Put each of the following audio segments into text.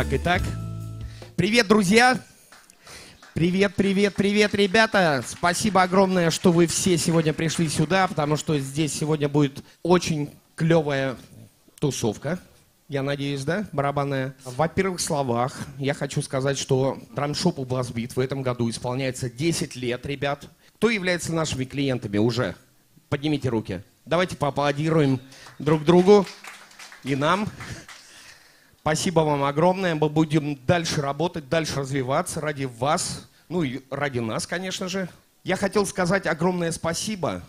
Так, итак. Привет, друзья! Привет, привет, привет, ребята! Спасибо огромное, что вы все сегодня пришли сюда, потому что здесь сегодня будет очень клевая тусовка. Я надеюсь, да, барабанная? Во первых словах я хочу сказать, что драмшопу Blastbeat в этом году исполняется 10 лет, ребят. Кто является нашими клиентами уже? Поднимите руки. Давайте поаплодируем друг другу и нам. Спасибо вам огромное. Мы будем дальше работать, дальше развиваться ради вас, ну и ради нас, конечно же. Я хотел сказать огромное спасибо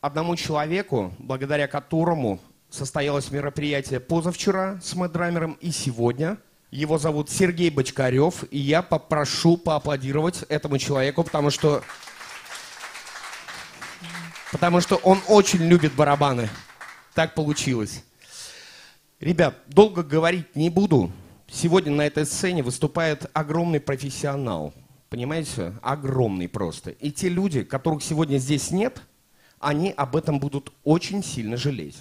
одному человеку, благодаря которому состоялось мероприятие позавчера с Мэдрамером и сегодня. Его зовут Сергей Бочкарев, и я попрошу поаплодировать этому человеку, потому что, потому что он очень любит барабаны. Так получилось. Ребят, долго говорить не буду. Сегодня на этой сцене выступает огромный профессионал. Понимаете? Огромный просто. И те люди, которых сегодня здесь нет, они об этом будут очень сильно жалеть.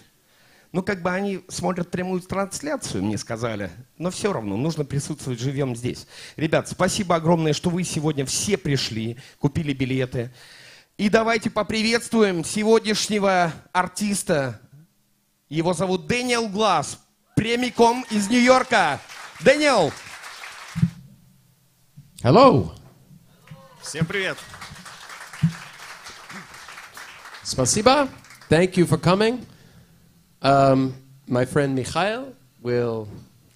Ну, как бы они смотрят прямую трансляцию, мне сказали, но все равно нужно присутствовать живем здесь. Ребят, спасибо огромное, что вы сегодня все пришли, купили билеты. И давайте поприветствуем сегодняшнего артиста. Его зовут Дэниел Глаз, прямиком из Нью-Йорка. Дэниел! Hello. Всем привет. Спасибо. Thank you for coming. Um, my friend Mikhail will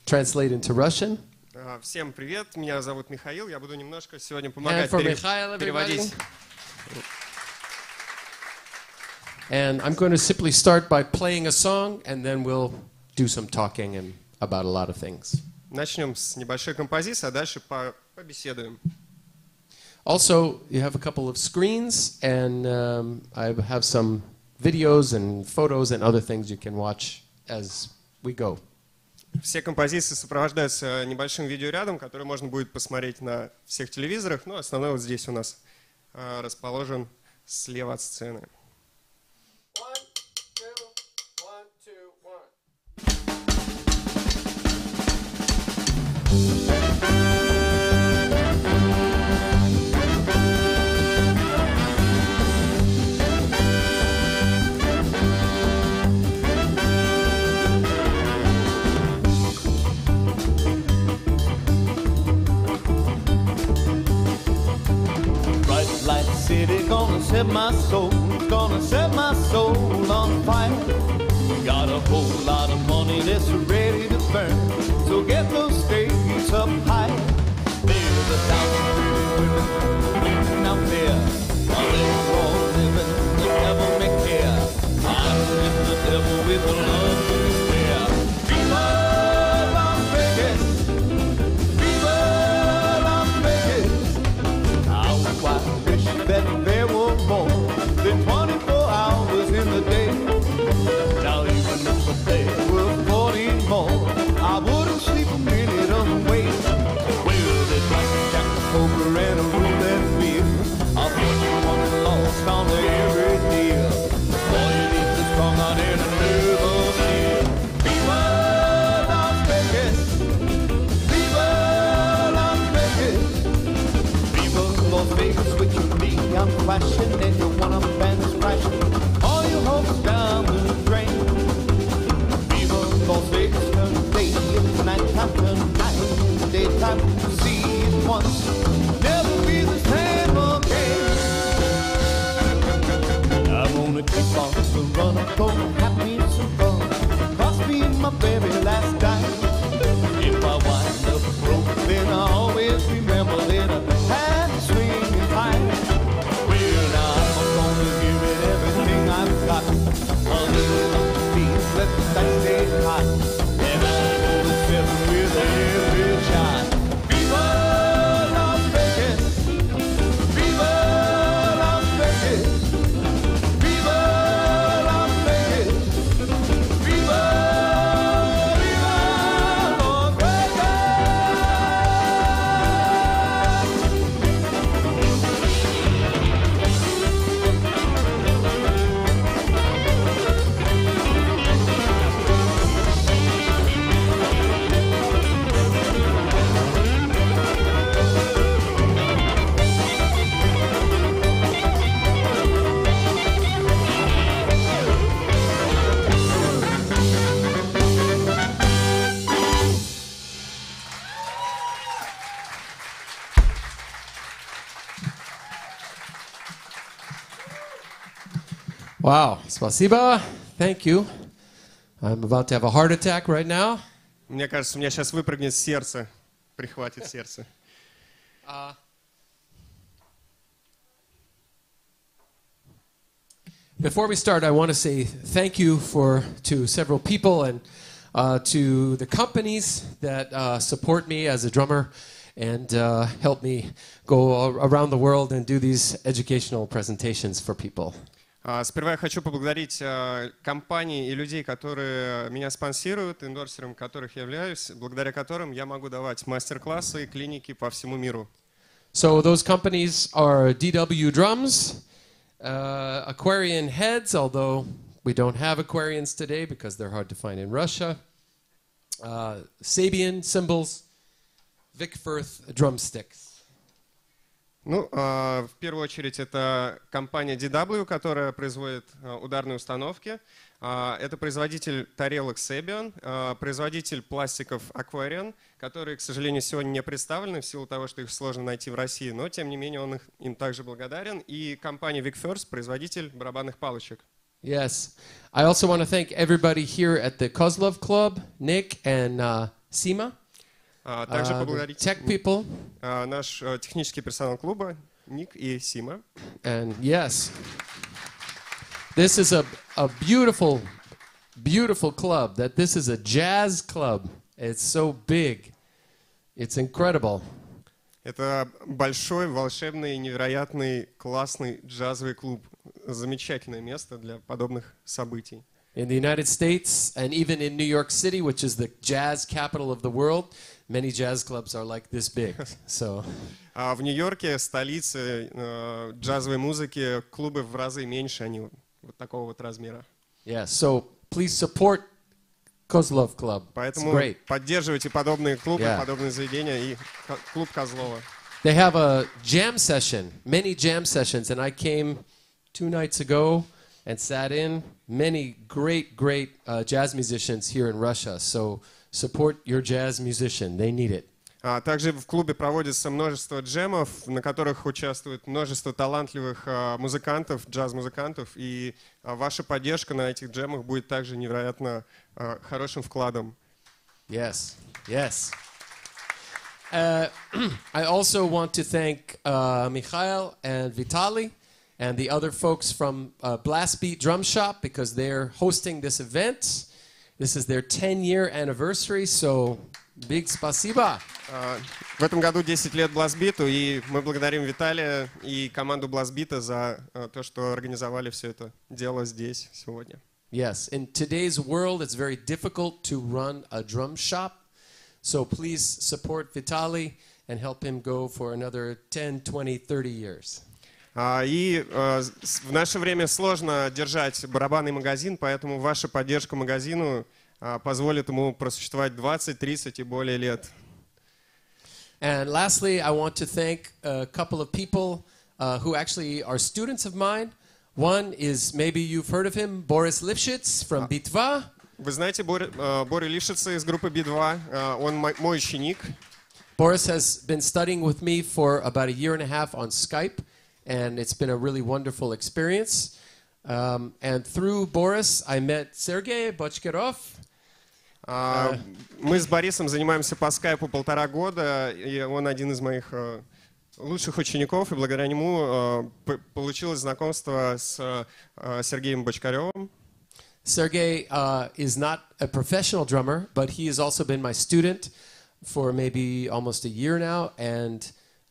translate into Russian. А, Всем привет, меня зовут Михаил, я буду немножко сегодня And помогать for пере- Mikhail, everybody. переводить. And I'm going to simply start by playing a song, and then we'll do some talking and about a lot of things. Начнем с небольшой композиции, а дальше по- побеседуем. Also, you have a couple of screens, and um, I have some videos and photos and other things you can watch as we go. Все композиции сопровождаются небольшим видеорядом, который можно будет посмотреть на всех телевизорах. Ну, основной вот здесь у нас а, расположен слева от сцены. Set my soul, gonna set my soul on fire. Got a whole lot of money that's ready to burn, so get those stakes up high. There's a thousand women out there, while they're all living the devil may care. I'm with the devil with the love спасибо. Thank you. I'm about to have a heart attack right now. Мне кажется, у меня сейчас выпрыгнет сердце, прихватит сердце. Before we start, I want to say thank you for to several people and uh, to the companies that uh, support me as a drummer and uh, help me go a- around the world and do these educational presentations for people. А, Сперва я хочу поблагодарить а, компании и людей, которые меня спонсируют, эндорсером которых я являюсь, благодаря которым я могу давать мастер-классы и клиники по всему миру. So those companies are DW Drums, uh, Aquarian Heads, although we don't have Aquarians today because they're hard to find in Russia, uh, Sabian Cymbals, Vickfirth Drumsticks. Ну, а, в первую очередь, это компания DW, которая производит а, ударные установки. А, Это производитель тарелок Sebian, а, производитель пластиков Aquarian, которые, к сожалению, сегодня не представлены в силу того, что их сложно найти в России, но, тем не менее, он их, им также благодарен. И компания Vic производитель барабанных палочек. Yes. I also want to thank everybody here at the Kozlov Club, Nick and uh, Sima, Также uh, поблагодарить tech people. а, наш а, технический персонал клуба, Ник и Сима. And yes, this is a, a beautiful, beautiful club. That this is a jazz club. It's so big. It's incredible. Это большой, волшебный, невероятный, классный джазовый клуб. Замечательное место для подобных событий. In the United States and even in New York City, which is the jazz capital of the world, many jazz clubs are like this big. So, А в Нью-Йорке, столице э, джазовой музыки, клубы в разы меньше, они вот такого вот размера. yeah, so please support Kozlov Club. It's Поэтому great. поддерживайте подобные клубы, Yeah. подобные заведения и ко- клуб Козлова. They have a jam session, many jam sessions, and I came two nights ago and sat in. Many great, great uh, jazz musicians here in Russia. So Support your jazz musician. They need it. Также в клубе проводится множество джемов, на которых участвует множество талантливых музыкантов, джаз-музыкантов, и ваша поддержка на этих джемах будет также невероятно хорошим вкладом. Yes, yes. Uh, I also want to thank uh, Mikhail and Vitali and the other folks from uh, Blastbeat Drum Shop because they're hosting this event. This is their 10-year anniversary, so big спасибо. В этом году 10 лет Бластбиту, и мы благодарим Виталия и команду Бластбита за то, что организовали все это дело здесь сегодня. Yes, in today's world, it's very difficult to run a drum shop. So please support Vitali and help him go for another 10, 20, 30 years. А, И а, в наше время сложно держать барабанный магазин, поэтому ваша поддержка магазину а, позволит ему просуществовать 20, 30 и более лет. And lastly, I want to thank a couple of people uh, who actually are students of mine. One is maybe you've heard of him, Boris Lifshitz from Bitva. Вы знаете Боря, а, Борю Лишица из группы B2, а, он мой ученик. Boris has been studying with me for about a year and a half on Skype, and it's been a really wonderful experience. Um, and through Boris, I met Sergei Bochkarov. А, Мы с Борисом занимаемся по скайпу полтора года, и он один из моих а, лучших учеников, и благодаря нему а, п- получилось знакомство с а, Сергеем Бочкаревым. Sergey uh, is not a professional drummer, but he has also been my student for maybe almost a year now. And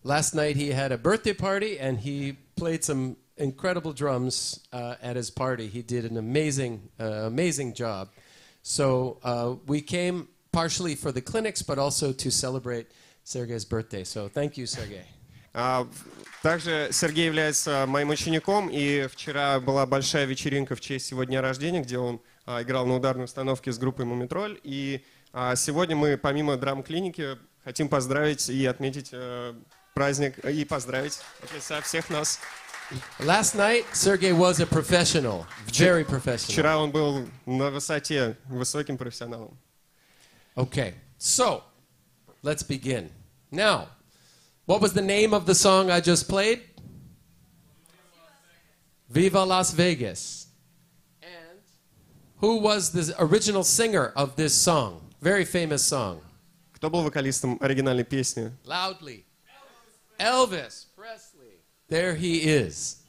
last night he had a birthday party and he played some incredible drums uh, at his party. He did an amazing, uh, amazing job. So uh, we came partially for the clinics, but also to celebrate Sergei's birthday. So thank you, Sergei. Uh, также Сергей является моим учеником, и вчера была большая вечеринка в честь его дня рождения, где он играл на ударной установке с группой «Мумий Тролль». И сегодня мы, помимо драм-клиники, хотим поздравить и отметить э, праздник, и поздравить от лица всех нас. Last night, Sergey was a professional, very professional. Вчера он был на высоте, высоким профессионалом. Okay, so let's begin. Now, what was the name of the song I just played? Viva Las Vegas. Who was the original singer of this song? Very famous song. Кто был вокалистом оригинальной песни? Loudly. Elvis Presley. There he is.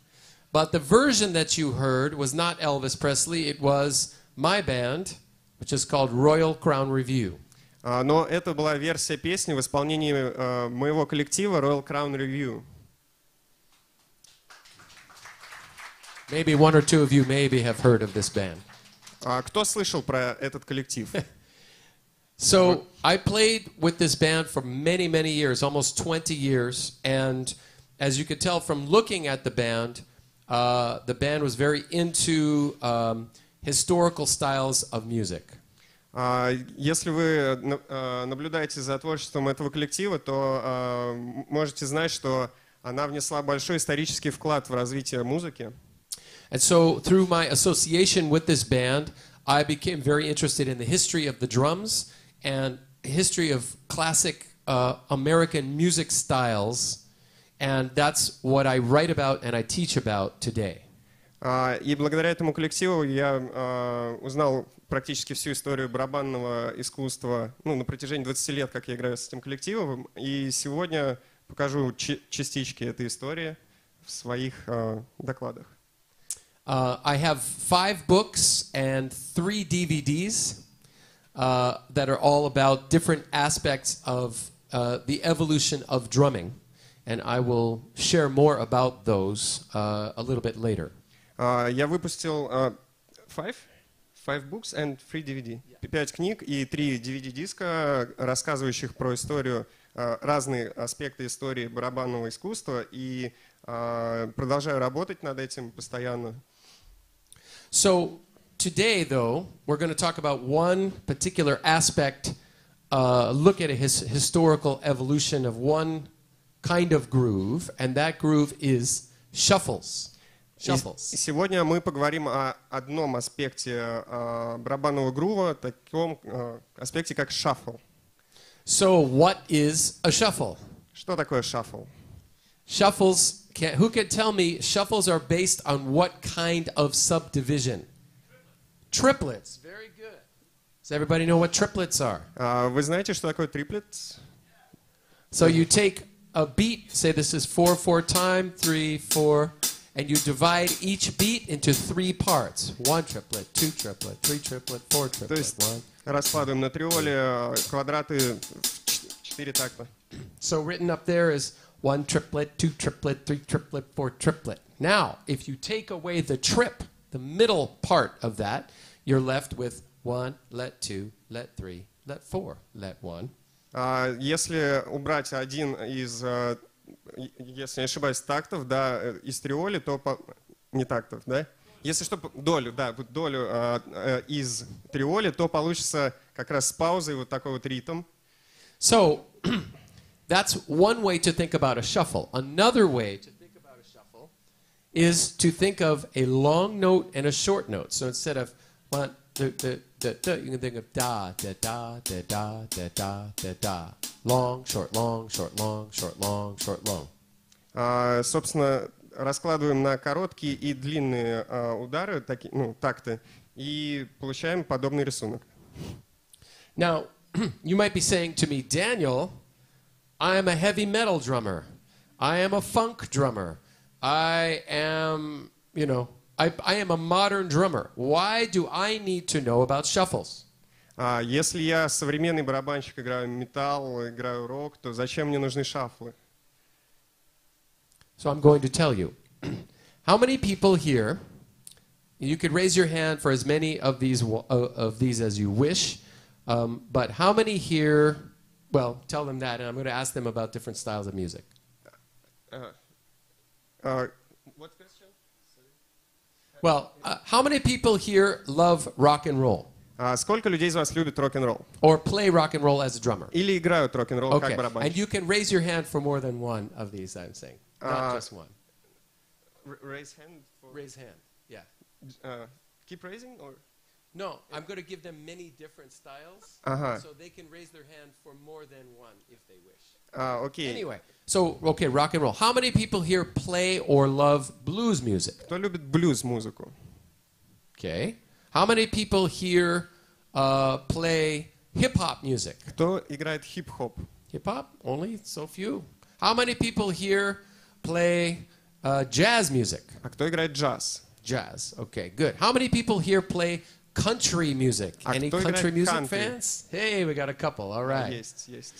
But the version that you heard was not Elvis Presley, it was my band, which is called Royal Crown Revue. Но это была версия песни в исполнении uh, моего коллектива Royal Crown Revue. Maybe one or two of you maybe have heard of this band. Uh, кто слышал про этот коллектив? So I played with this band for many, many years, almost 20 years. And as you could tell from looking at the band, uh, the band was very into um, historical styles of music. А, Если вы на- э, наблюдаете за творчеством этого коллектива, то э, м- можете знать, что она внесла большой исторический вклад в развитие музыки. And so through my association with this band, I became very interested in the history of the drums and history of classic uh, American music styles. And that's what I write about and I teach about today. А, И благодаря этому коллективу я э, узнал практически всю историю барабанного искусства ну, на протяжении 20 лет, как я играю с этим коллективом. И сегодня покажу чи- частички этой истории в своих э, докладах. Uh, I have five books and three DVDs uh, that are all about different aspects of uh, the evolution of drumming. And I will share more about those uh, a little bit later. А, Я выпустил э, five, five books and three DVD. Пять книг и три DVD-диска, рассказывающих про историю, э, разные аспекты истории барабанного искусства. И э, продолжаю работать над этим постоянно. So today, though, we're going to talk about one particular aspect, uh, look at a his- historical evolution of one kind of groove, and that groove is shuffles. И Shuffles. сегодня мы поговорим о одном аспекте э, барабанного грува, таком э, аспекте, как шаффл. So, what is a shuffle? Что такое шаффл? Shuffles, can, who can tell me, shuffles are based on what kind of subdivision? Triplets. Very good. Does everybody know what triplets are? А, Вы знаете, что такое триплет? So you take a beat, say this is 4 4 time, 3 4, and you divide each beat into three parts. One triplet, two triplet, three triplet, four То triplet, есть one. раскладываем на триоле э, квадраты в ч- четыре такта. So written up there is one triplet, two triplet, three triplet, four triplet. Now, if you take away the trip, the middle part of that, you're left with one, let two, let three, let four, let one. А Если убрать один из, э, и- если не ошибаюсь, тактов, да, э, из триоли, то по- не тактов, да? Если что, п- долю, да, вот долю э, э, из триоли, то получится как раз с паузой вот такой вот ритм. So that's one way to think about a shuffle. Another way to is to think of a long note and a short note. So instead of one, da, da, da, da, you can think of da, da, da, da, da, da, da, da, da. Long, short, long, short, long, short, long, short, long. А, Собственно, раскладываем на короткие и длинные а, удары, таки- ну, такты, и получаем подобный рисунок. Now, you might be saying to me, Daniel, I am a heavy metal drummer. I am a funk drummer. I am, you know, I, I am a modern drummer. Why do I need to know about shuffles? А Если я современный барабанщик, играю металл, играю рок, то зачем мне нужны шафлы? So I'm going to tell you. How many people here, you could raise your hand for as many of these, wa- uh, of these as you wish, um, but how many here, well, tell them that, and I'm going to ask them about different styles of music. А, Well, uh, how many people here love rock and roll а Сколько людей из вас любит рок-н-ролл? or play rock and roll as a drummer? Или играют рок-н-ролл Okay, как and барабанщик? you can raise your hand for more than one of these. I'm saying, not Uh, just one. R- Raise hand for- Raise hand. Yeah. uh, keep raising or? No, I'm going to give them many different styles, Ага. so they can raise their hand for more than one if they wish. А, окей. Anyway, so okay, rock and roll. How many people here play or love blues music? Кто любит блюз-музыку? Okay. How many people here uh, play hip hop music? Кто играет хип-хоп? Hip hop? Only so few. How many people here play uh, jazz music? А кто играет джаз? Jazz. Okay, good. How many people here play country music? А Any кто country играет music country? fans? Hey, we got a couple. All right. Есть, есть.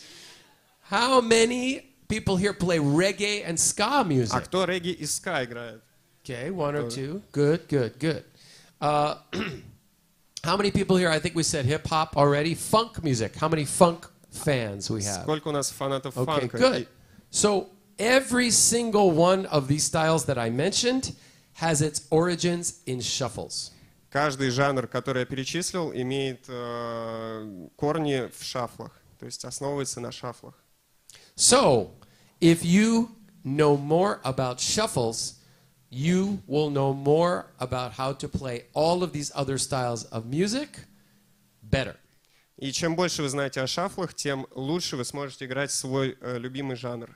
How many people here play reggae and ska А music? кто регги и ска играет? Okay, one or two. Good, good, good. Uh, how many people here? I think we said hip hop already. Funk music. How many funk fans we have? Сколько у нас фанатов Okay, фанка? good. И So every single one of these styles that I mentioned has its origins in shuffles. Каждый жанр, который я перечислил, имеет э, корни в шафлах, то есть основывается на шафлах. So, if you know more about shuffles, you will know more about how to play all of these other styles of music better. И чем больше вы знаете о шафлах, тем лучше вы сможете играть свой э, любимый жанр.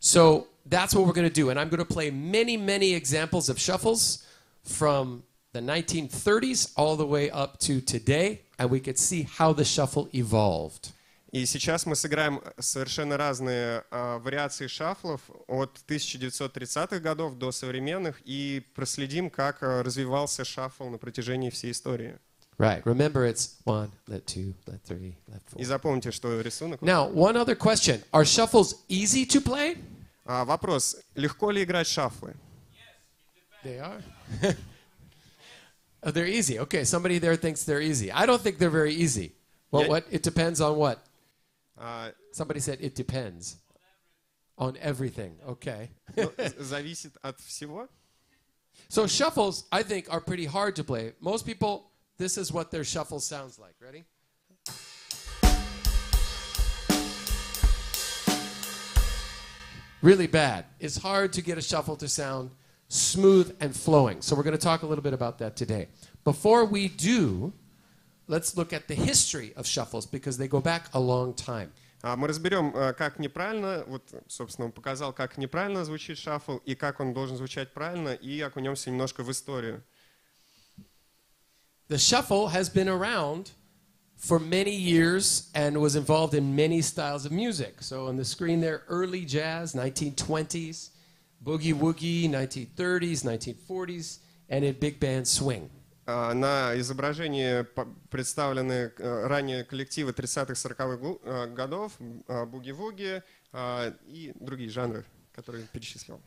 So, that's what we're going to do. And I'm going to play many, many examples of shuffles from the 1930s all the way up to today. And we could see how the shuffle evolved. И сейчас мы сыграем совершенно разные э, вариации шафлов от 1930-х годов до современных и проследим, как э, развивался шафл на протяжении всей истории. Right. Remember, it's one, let two, let three, let four. И запомните, что рисунок... Now, one other question Are shuffles easy to play? А, вопрос, легко ли играть шафлы? They are. oh, they're easy. Okay, somebody there thinks they're easy. I don't think they're very easy. Well, Yeah. what? It depends on what? А, Somebody said it depends on everything. Okay. ну, з- зависит от всего. so shuffles, I think, are pretty hard to play. Most people, this is what their shuffle sounds like. Ready? Really bad. It's hard to get a shuffle to sound smooth and flowing. So we're going to talk a little bit about that today. Before we do, let's look at the history of shuffles because they go back a long time. А, Мы разберем, э, как неправильно, вот, собственно, он показал, как неправильно звучит шафл и как он должен звучать правильно, и окунемся немножко в историю. The shuffle has been around for many years and was involved in many styles of music. So on the screen there, early jazz, 1920s, boogie woogie, 1930s, 1940s, and in big band swing. А, На изображении представлены э, ранее коллективы 30-х, 40-х гу- э, годов, э, буги-вуги э, и другие жанры, которые перечислил.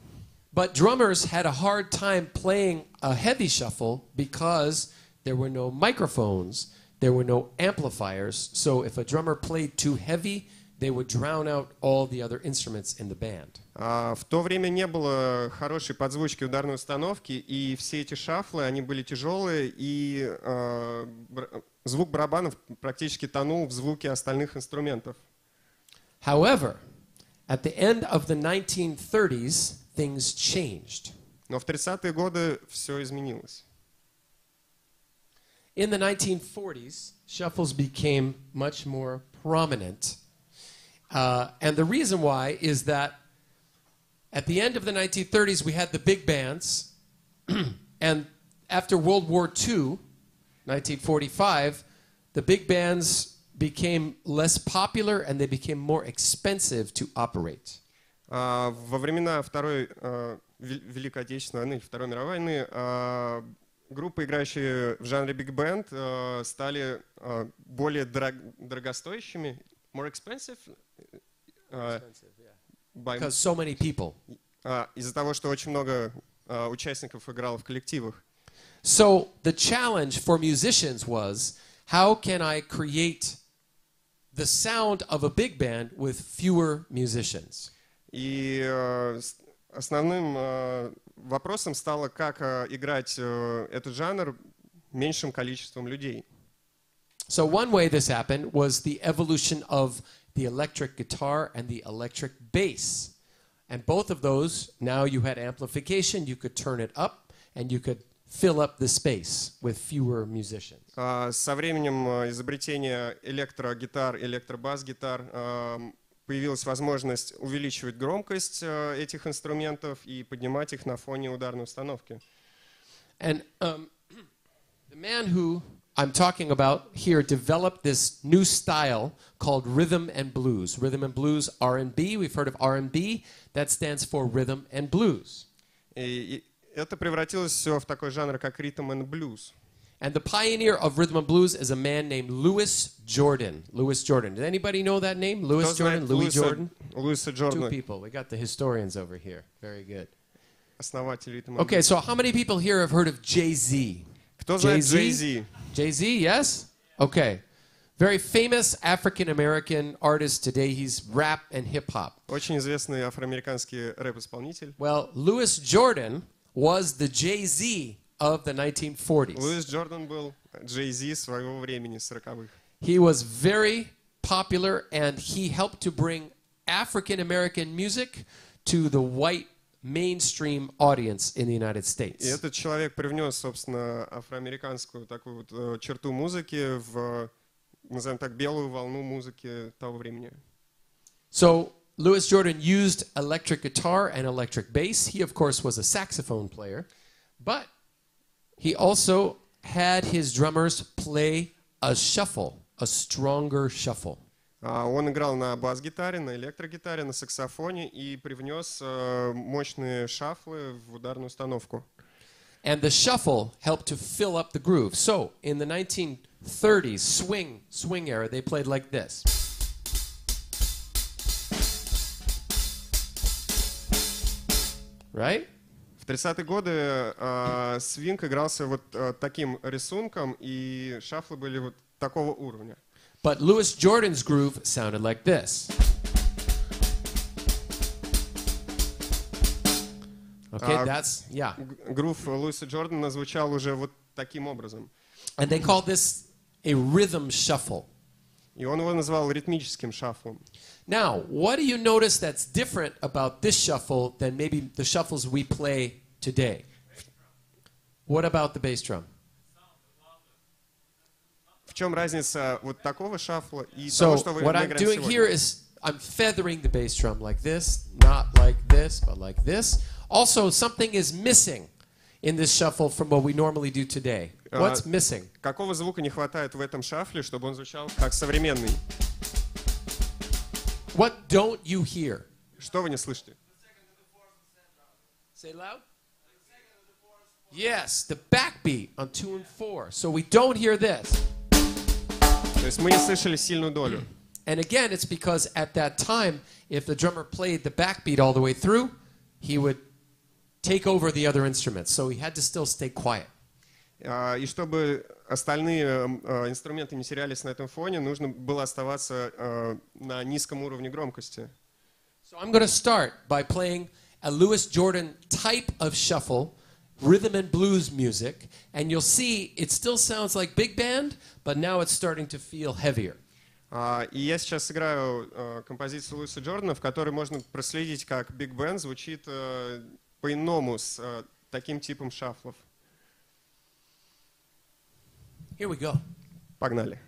But drummers had a hard time playing a heavy shuffle because there were no microphones, there were no amplifiers. So if a drummer played too heavy, they would drown out all the other instruments in the band. А, В то время не было хорошей подзвучки ударной установки, и все эти шафлы, они были тяжелые, и э, бр- звук барабанов практически тонул в звуке остальных инструментов. However, at the end of the 1930s, things changed. Но в 30-е годы все изменилось. In the 1940s, shuffles became much more prominent. Uh, and the reason why is that at the end of the 1930s, we had the big bands. and after World War II, 1945, the big bands became less popular and they became more expensive to operate. А, Во времена Второй э, Вел- Великой Отечественной войны, Второй мировой войны, э, группы, играющие в жанре биг-бенд, э, стали э, более дорог- дорогостоящими. More expensive? By- Because so many people. а, Из-за того, что очень много э, участников играло в коллективах. So the challenge for musicians was how can I create the sound of a big band with fewer musicians? И с- основным э, вопросом стало, как э, играть этот жанр меньшим количеством людей. So one way this happened was the evolution of the electric guitar and the electric bass. And both of those, now you had amplification, you could turn it up and you could fill up the space with fewer musicians. А, Со временем э, изобретения электрогитар, электробас-гитар э, появилась возможность увеличивать громкость э, этих инструментов и поднимать их на фоне ударной установки. And um, The man who I'm talking about here developed this new style called rhythm and blues. Rhythm and blues R&B. We've heard of R&B. That stands for rhythm and blues. И, и это превратилось все в такой жанр, как ритм and блюз. And the pioneer of rhythm and blues is a man named Louis Jordan. Louis Jordan. Did anybody know that name? Louis Кто Jordan, знает Louis Луиса, Jordan. Луиса Two Джордана, people. We got the historians over here. Very good. основатель ритм Okay, so how many people here have heard of Jay-Z? Кто знает Jay-Z? Jay-Z? Jay-Z, yes? Okay. Very famous African American artist today. He's rap and hip hop. Очень известный афроамериканский рэп-исполнитель. Well, Louis Jordan was the Jay-Z of the 1940s. Луис Джордан был Jay-Z своего времени, 40-х. He was very popular and he helped to bring African American music to the white mainstream audience in the United И States. этот человек привнес, собственно, афроамериканскую такую вот э, черту музыки в, назовем так, белую волну музыки того времени. So Louis Jordan used electric guitar and electric bass. He, of course, was a saxophone player, but he also had his drummers play a shuffle, a stronger shuffle. А Он играл на бас-гитаре, на электрогитаре, на саксофоне и привнес э, мощные шафлы в ударную установку. And the shuffle helped to fill up the groove. So in the 1930s swing swing era, they played like this. Right? В 30-е годы э, свинг игрался вот э, таким рисунком, и шафлы были вот такого уровня. But Louis Jordan's groove sounded like this. Okay, Uh, that's yeah. Г- Грув Луиса Джордана звучал уже вот таким образом. And they call this a rhythm shuffle. И он его назвал ритмическим шафлом. Now, what do you notice that's different about this shuffle than maybe the shuffles we play today? What about the bass drum? В чем разница вот такого шафла и того, So что вы what мы I'm играем doing сегодня? here is I'm feathering the bass drum like this, not like this, but like this. Also, something is missing in this shuffle from what we normally do today. Uh, What's missing? Какого звука не хватает в этом шафле, чтобы он звучал как современный? What don't you hear? Что вы не слышите? Say loud. Yes, the backbeat on two and four. So we don't hear this. То есть мы не слышали сильную долю. And again, it's because at that time, if the drummer played the backbeat all the way through, he would take over the other instruments. So he had to still stay quiet. И чтобы остальные э, инструменты не терялись на этом фоне, нужно было оставаться э, на низком уровне громкости. So I'm going to start by playing a Louis Jordan type of shuffle rhythm and blues music, and you'll see it still sounds like big band, but now it's starting to feel heavier. А, И я сейчас сыграю э, композицию Луиса Джордана, в которой можно проследить, как Биг Бен звучит э, по-иному с э, таким типом шафлов. Here we go. Погнали.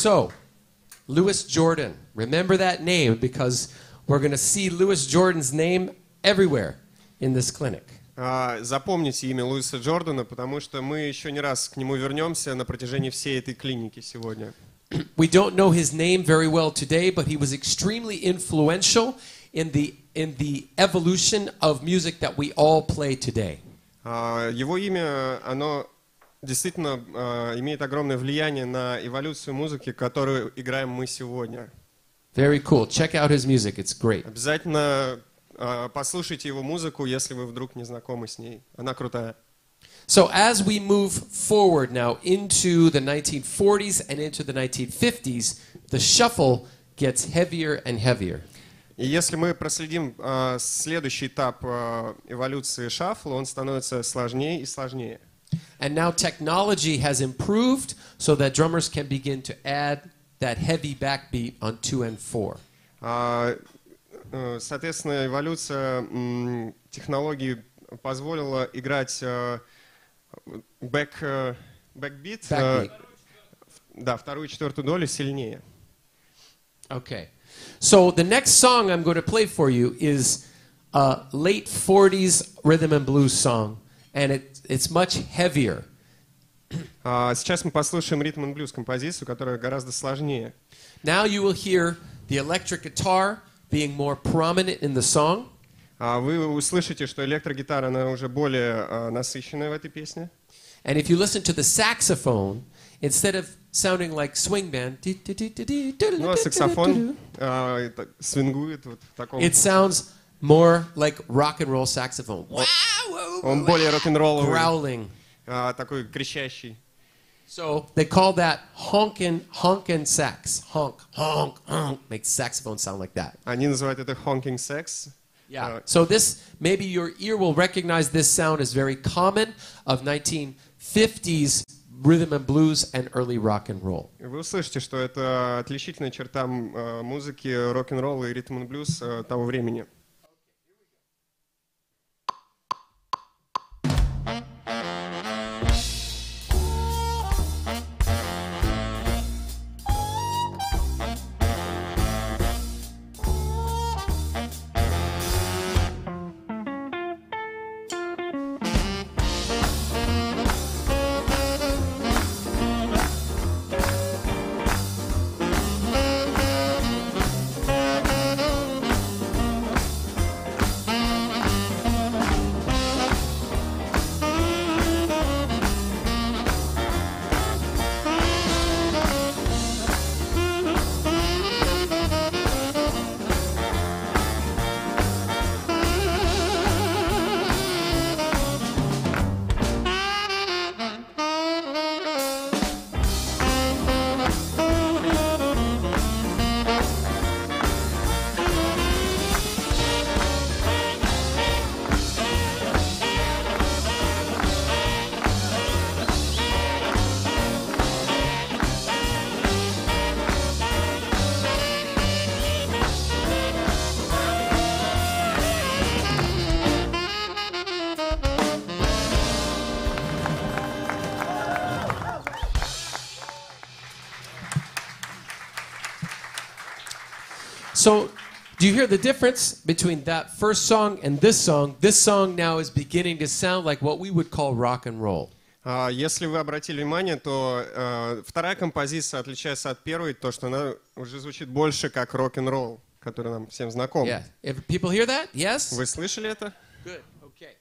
So, Louis Jordan. Remember that name because we're going to see Louis Jordan's name everywhere in this clinic. Запомните имя Луиса Джордана, потому что мы еще не раз к нему вернемся на протяжении всей этой клиники сегодня. We don't know his name very well today, but he was extremely influential in the in the evolution of music that we all play today. Его имя, оно действительно а, имеет огромное влияние на эволюцию музыки, которую играем мы сегодня. Very cool. Check out his music. It's great. Обязательно а, послушайте его музыку, если вы вдруг не знакомы с ней. Она крутая. So as we move forward now into the 1940s and into the 1950s, the shuffle gets heavier and heavier. И если мы проследим а, следующий этап эволюции шафла, он становится сложнее и сложнее. And now technology has improved so that drummers can begin to add that heavy backbeat on 2 and 4. А, э, Соответственно, эволюция м, технологий позволила играть э, бэк, э, бэкбит, э, Backbeat. да, вторую и четвертую долю сильнее. Okay. So the next song I'm going to play for you is a late 40s rhythm and blues song, and it, it's much heavier. А Сейчас мы послушаем ритм и блюз композицию, которая гораздо сложнее. Now you will hear the electric guitar being more prominent in the song. А Вы услышите, что электрогитара, она уже более а, насыщенная в этой песне. And if you listen to the saxophone, instead of sounding like swing band, Ну а саксофон а, это свингует вот в таком... it sounds more like rock and roll saxophone. Он более рок-н-ролловый, Growling. а, такой кричащий. So they call that honkin' honkin' sax. Honk, honk, honk. Makes saxophone sound like that. Они называют это honking sex. Yeah. So this maybe your ear will recognize this sound as very common of 1950s rhythm and blues and early rock and roll. И Вы услышите, что это отличительная черта м, э, музыки рок-н-ролла и ритм н блюз э, того времени. do you hear the difference between that first song and this song? This song now is beginning to sound like what we would call rock and roll. А, Если вы обратили внимание, то э, вторая композиция отличается от первой, то что она уже звучит больше как рок-н-ролл, который нам всем знаком. Yeah. If people hear that? Yes? Вы слышали это? Good. Okay.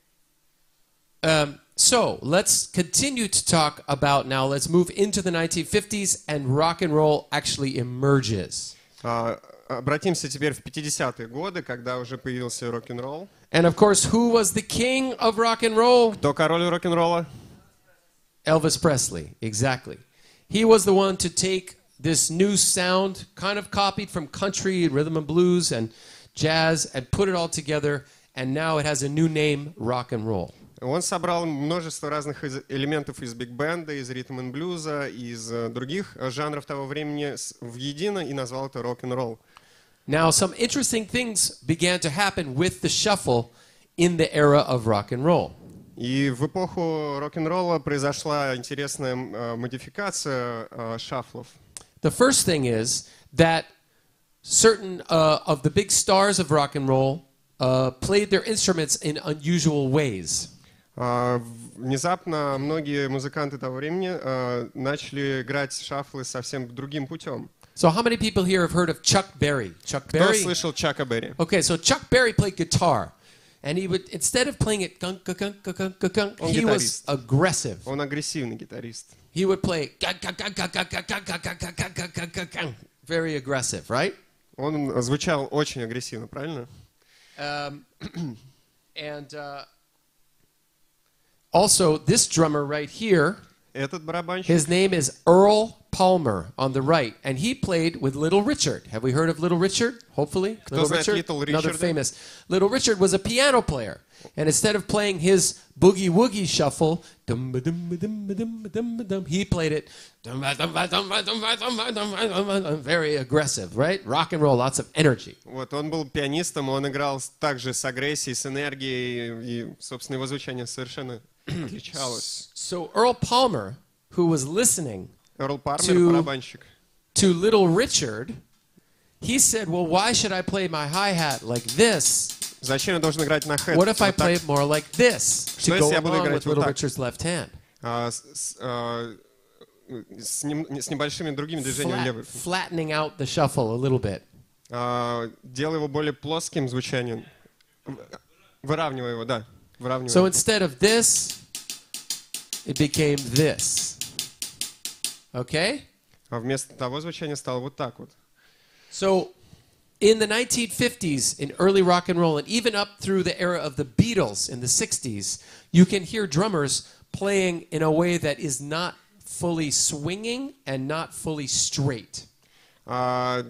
Um, so let's continue to talk about now. Let's move into the 1950s, and rock and roll actually emerges. А, Обратимся теперь в 50-е годы, когда уже появился рок-н-ролл. And of course, who was the king of rock and roll? Кто король рок-н-ролла? Elvis Presley. Exactly. He was the one to take this new sound, kind of copied from country, rhythm and blues, and jazz, and put it all together. And now it has a new name, rock and roll. Он собрал множество разных из- элементов из биг-бенда, из ритм н блюза, из э, других э, жанров того времени в едино и назвал это рок-н-ролл. Now, some interesting things began to happen with the shuffle in the era of rock and roll. И в эпоху рок-н-ролла произошла интересная м, э, модификация э, шафлов. The first thing is that certain uh, of the big stars of rock and roll uh, played their instruments in unusual ways. А, Внезапно многие музыканты того времени а, начали играть шафлы совсем другим путем. So how many people here have heard of Chuck Berry? Chuck Berry. Кто слышал Чака Берри? Okay, so Chuck Berry played guitar. And he would, instead of playing it, gunk, gunk, gunk, gunk, gunk, he was aggressive. Он агрессивный гитарист. He would play very aggressive, right? Он звучал очень агрессивно, правильно? Um, and uh, also, this drummer right here his name is Earl Palmer on the right, and he played with Little Richard. Have we heard of Little Richard? Hopefully, Кто знает Little another Richarда? famous. Little Richard was a piano player, and instead of playing his boogie woogie shuffle, dum ba dum ba dum ba dum ba dum ba dum, he played it dum ba dum ba dum ba dum ba dum ba dum ba dum ba dum, very aggressive, right? Rock and roll, lots of energy. вот, он был пианистом, он играл с- также с агрессией, с энергией, и, собственно, его звучание совершенно отличалось. So Earl Palmer, who was listening Эрл Пармер, To- барабанщик, to Little Richard, he said, "Well, why should I play my hi-hat like this? зачем я должен играть на хэт? What if I Вот так, play it more like this to Что go если я буду along играть with вот Little так? Richard's left hand? а, с, с, а, с нем- с небольшими другими движениями Flat- левой. flattening out the shuffle a little bit. А, делая его более плоским звучанием. В- Выравнивая его, да. Выравнивая. So instead of this, it became this. Okay? А вместо того звучания стало вот так вот. So in the 1950s, in early rock and roll, and even up through the era of the Beatles in the 60s, you can hear drummers playing in a way that is not fully swinging and not fully straight. А,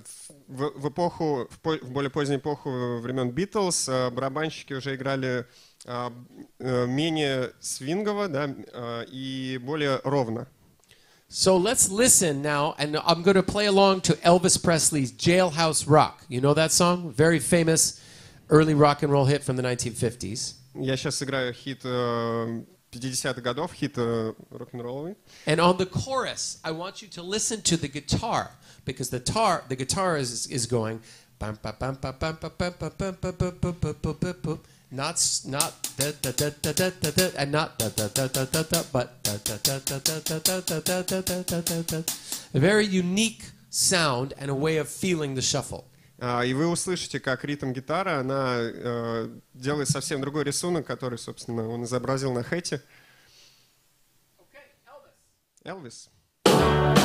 в, в эпоху, в, по- в более позднюю эпоху времен Битлз а, барабанщики уже играли а, э, менее свингово, да, а, и более ровно. So let's listen now, and I'm going to play along to Elvis Presley's Jailhouse Rock. You know that song? Very famous early rock and roll hit from the 1950s. Я сейчас сыграю хит э, 50-х годов, хит э, рок-н-ролловый. And on the chorus, I want you to listen to the guitar because the guitar, the guitar is, is going not not da, da, da, da, da, da, da, and not da, da, da, da, da, da, but da, da, da, da, da, da, da, da, da, da, da, da, da. a very unique sound and a way of feeling the shuffle. А, И вы услышите, как ритм гитары, она э, делает совсем другой рисунок, который, собственно, он изобразил на хэте. Элвис. Walking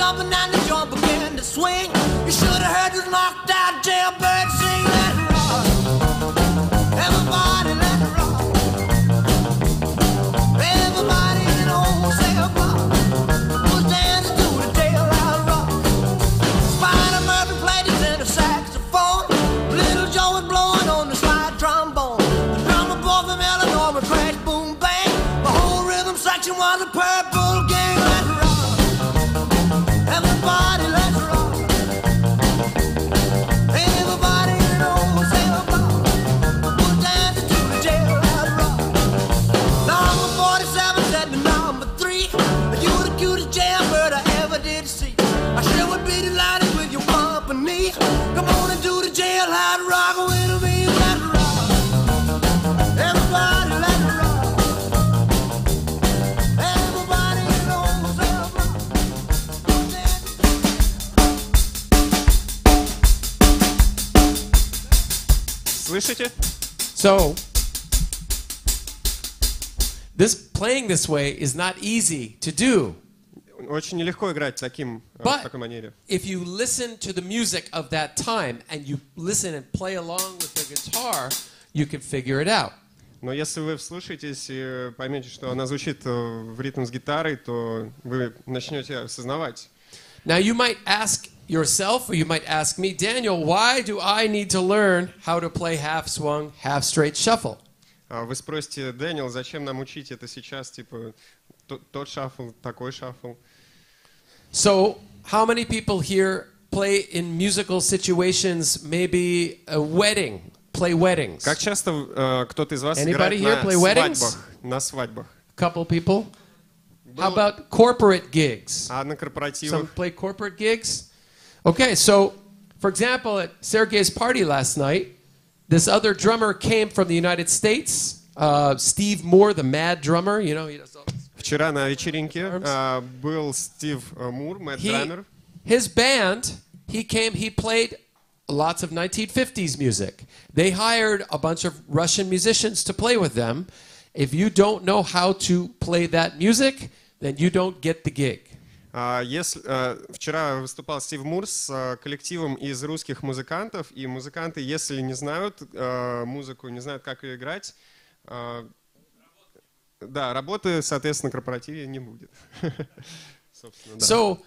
jumping and the joint began to swing. You should have heard this knocked out jailbird sing. Let it rock. Everybody let it rock. Everybody in the whole cell block was dancing to the jailhouse rock. Spider Murphy played his tenor saxophone. Little Joe was blowing on the slide trombone. The drummer boy from Illinois would crash, boom, bang. The whole rhythm section was a purple Слышите? So, this playing this way is not easy to do. Очень нелегко играть таким, э, But- в такой манере. If you listen to the music of that time and you listen and play along with the guitar, you can figure it out. Но если вы вслушаетесь и поймете, что она звучит э, в ритм с гитарой, то вы начнете осознавать. Now, you might ask yourself, or you might ask me, Daniel, why do I need to learn how to play half swung, half straight shuffle? А Вы спросите, Дэниел, зачем нам учить это сейчас, типа, то- тот шафл, такой шафл? So, how many people here play in musical situations, maybe a wedding, play weddings? Как часто э, кто-то из вас Anybody играет here на play weddings? свадьбах? На свадьбах. couple people. How about corporate gigs? А на Some корпоративах? play corporate gigs? Okay, so for example, at Sergey's party last night, this other drummer came from the United States. Uh, Steve Moore, the mad drummer, you know, he does all Вчера на вечеринке э, был Стив э, Мур, Мэтт he, Драмер. his band, he came, he played lots of 1950s music. They hired a bunch of Russian musicians to play with them. If you don't know how to play that music, then you don't get the gig. А, Если, э, вчера выступал Стив Мур с э, коллективом из русских музыкантов, и музыканты, если не знают музыку, не знают, как ее играть, э, да, работы, соответственно, корпоративе не будет. Да. So,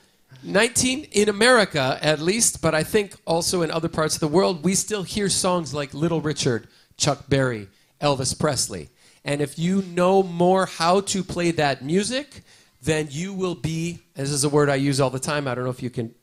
19 in America at least, but I think also in other parts of the world, we still hear songs like Little Richard, Chuck Berry, Elvis Presley. And if you know more how to play that music, then you will be, this is a word I use all the time, I don't know if you can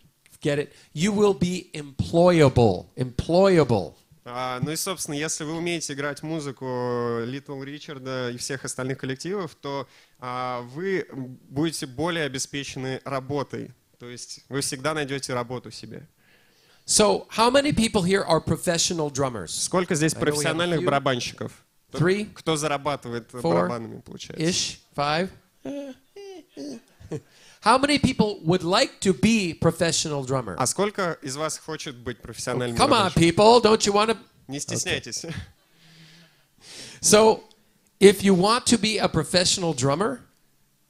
get it, you will be employable. Employable. А, ну и, собственно, если вы умеете играть музыку Литл Ричарда и всех остальных коллективов, то а, вы будете более обеспечены работой. То есть вы всегда найдете работу себе. So, how many people here are professional drummers? Сколько здесь I know we have a профессиональных few. барабанщиков? Three? Кто зарабатывает Four? барабанами, получается? Ish? Five? How many people would like to be professional drummer? А сколько из вас хочет быть профессиональным Come on, барабанщиком? people, don't you want to? Не стесняйтесь. So, if you want to be a professional drummer,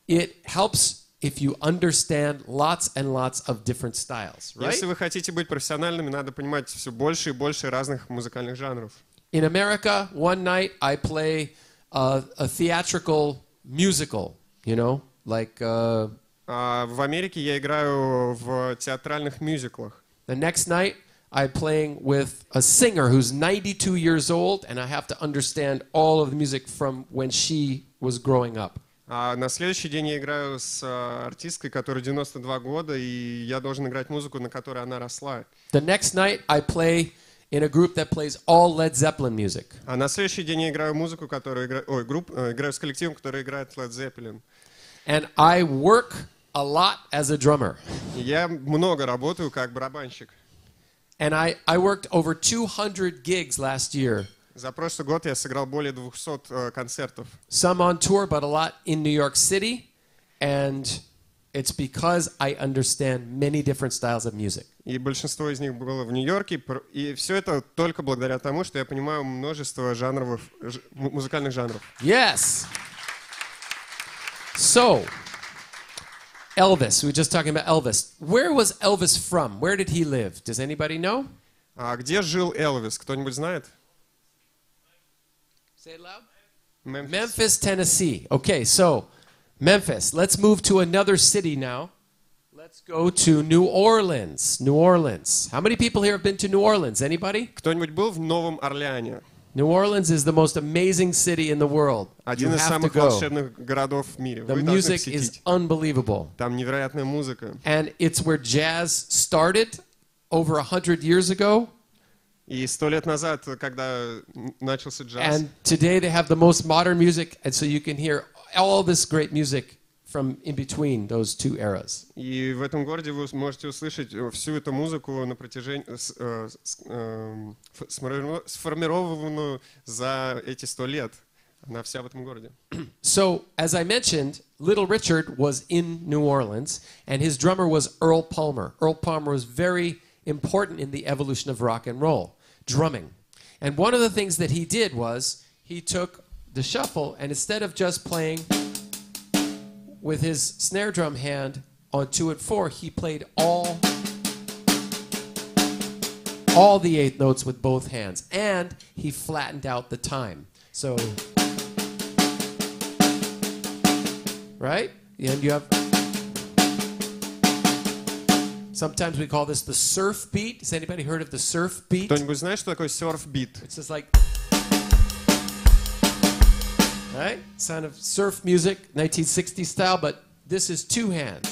it helps if you understand lots and lots of different styles, right? Если вы хотите быть профессиональными, надо понимать все больше и больше разных музыкальных жанров. In America, one night I play a, a theatrical musical, you know, like uh, А в Америке я играю в театральных мюзиклах. the next night I'm playing with a singer who's 92 years old, and I have to understand all of the music from when she was growing up. А на следующий день я играю с а, артисткой, которой 92 года, и я должен играть музыку, на которой она росла. The next night I play in a group that plays all Led Zeppelin music. А на следующий день я играю музыку, которую играю, ой, групп, э, играю с коллективом, который играет Led Zeppelin. And I work a lot as a drummer. И я много работаю как барабанщик. And I, I worked over 200 gigs last year, За прошлый год я сыграл более 200 э, концертов. some on tour, but a lot in New York City. And it's because I understand many different styles of music. И большинство из них было в Нью-Йорке. Пр- И все это только благодаря тому, что я понимаю множество жанров, ж- му- музыкальных жанров. Yes. So, Elvis, we were just talking about Elvis. Where was Elvis from? Where did he live? Does anybody know? А где жил Элвис? Кто-нибудь знает? Say it loud. Мемфис. Memphis, Tennessee. Okay, so Memphis. Let's move to another city now. Let's go to New Orleans. New Orleans. How many people here have been to New Orleans? Anybody? Кто-нибудь был в Новом Орлеане? New Orleans is the most amazing city in the world. You Один из have to самых go. волшебных городов в мире. The Вы должны music is посетить. unbelievable. Там невероятная музыка. And it's where jazz started over a hundred years ago. И сто лет назад, когда н- начался джаз, And today they have the most modern music, and so you can hear all this great music from in between those two eras. и в этом городе вы можете услышать э, всю эту музыку на протяжении с- э, с- эм, ф- сформиров- сформированную за эти сто лет. Она вся в этом городе. So, as I mentioned, Little Richard was in New Orleans, and his drummer was Earl Palmer. Earl Palmer was very important in the evolution of rock and roll, drumming. And one of the things that he did was he took the shuffle, and instead of just playing with his snare drum hand on two and four, he played all all the eighth notes with both hands, and he flattened out the time. So right? And you have. Sometimes we call this the surf beat. Has anybody heard of the surf beat? Кто-нибудь знает, что такое серф-бит? It's just like. right? Sound of surf music, 1960s style, but this is two hands.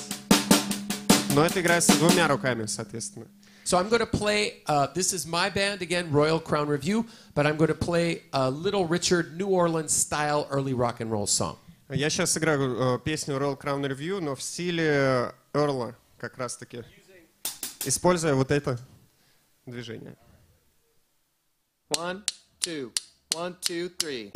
Но это играется двумя руками, соответственно. So I'm going to play, uh, this is my band again, Royal Crown Revue, but I'm going to play a Little Richard New Orleans style early rock and roll song. Я сейчас сыграю uh, э, песню Royal Crown Revue, но в стиле Эрла как раз таки, используя вот это движение. One, two, one, two, three.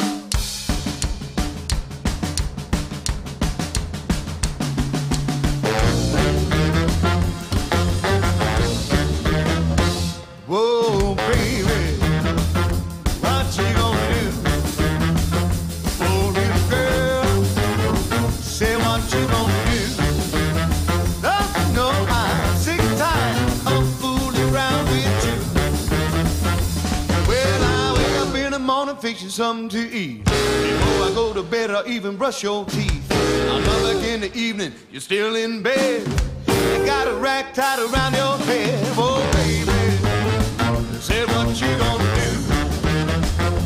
Something to eat. Before I go to bed or even brush your teeth. I come back in the evening, you're still in bed. You got a rag tied around your head. Oh, baby. Say what you gonna do.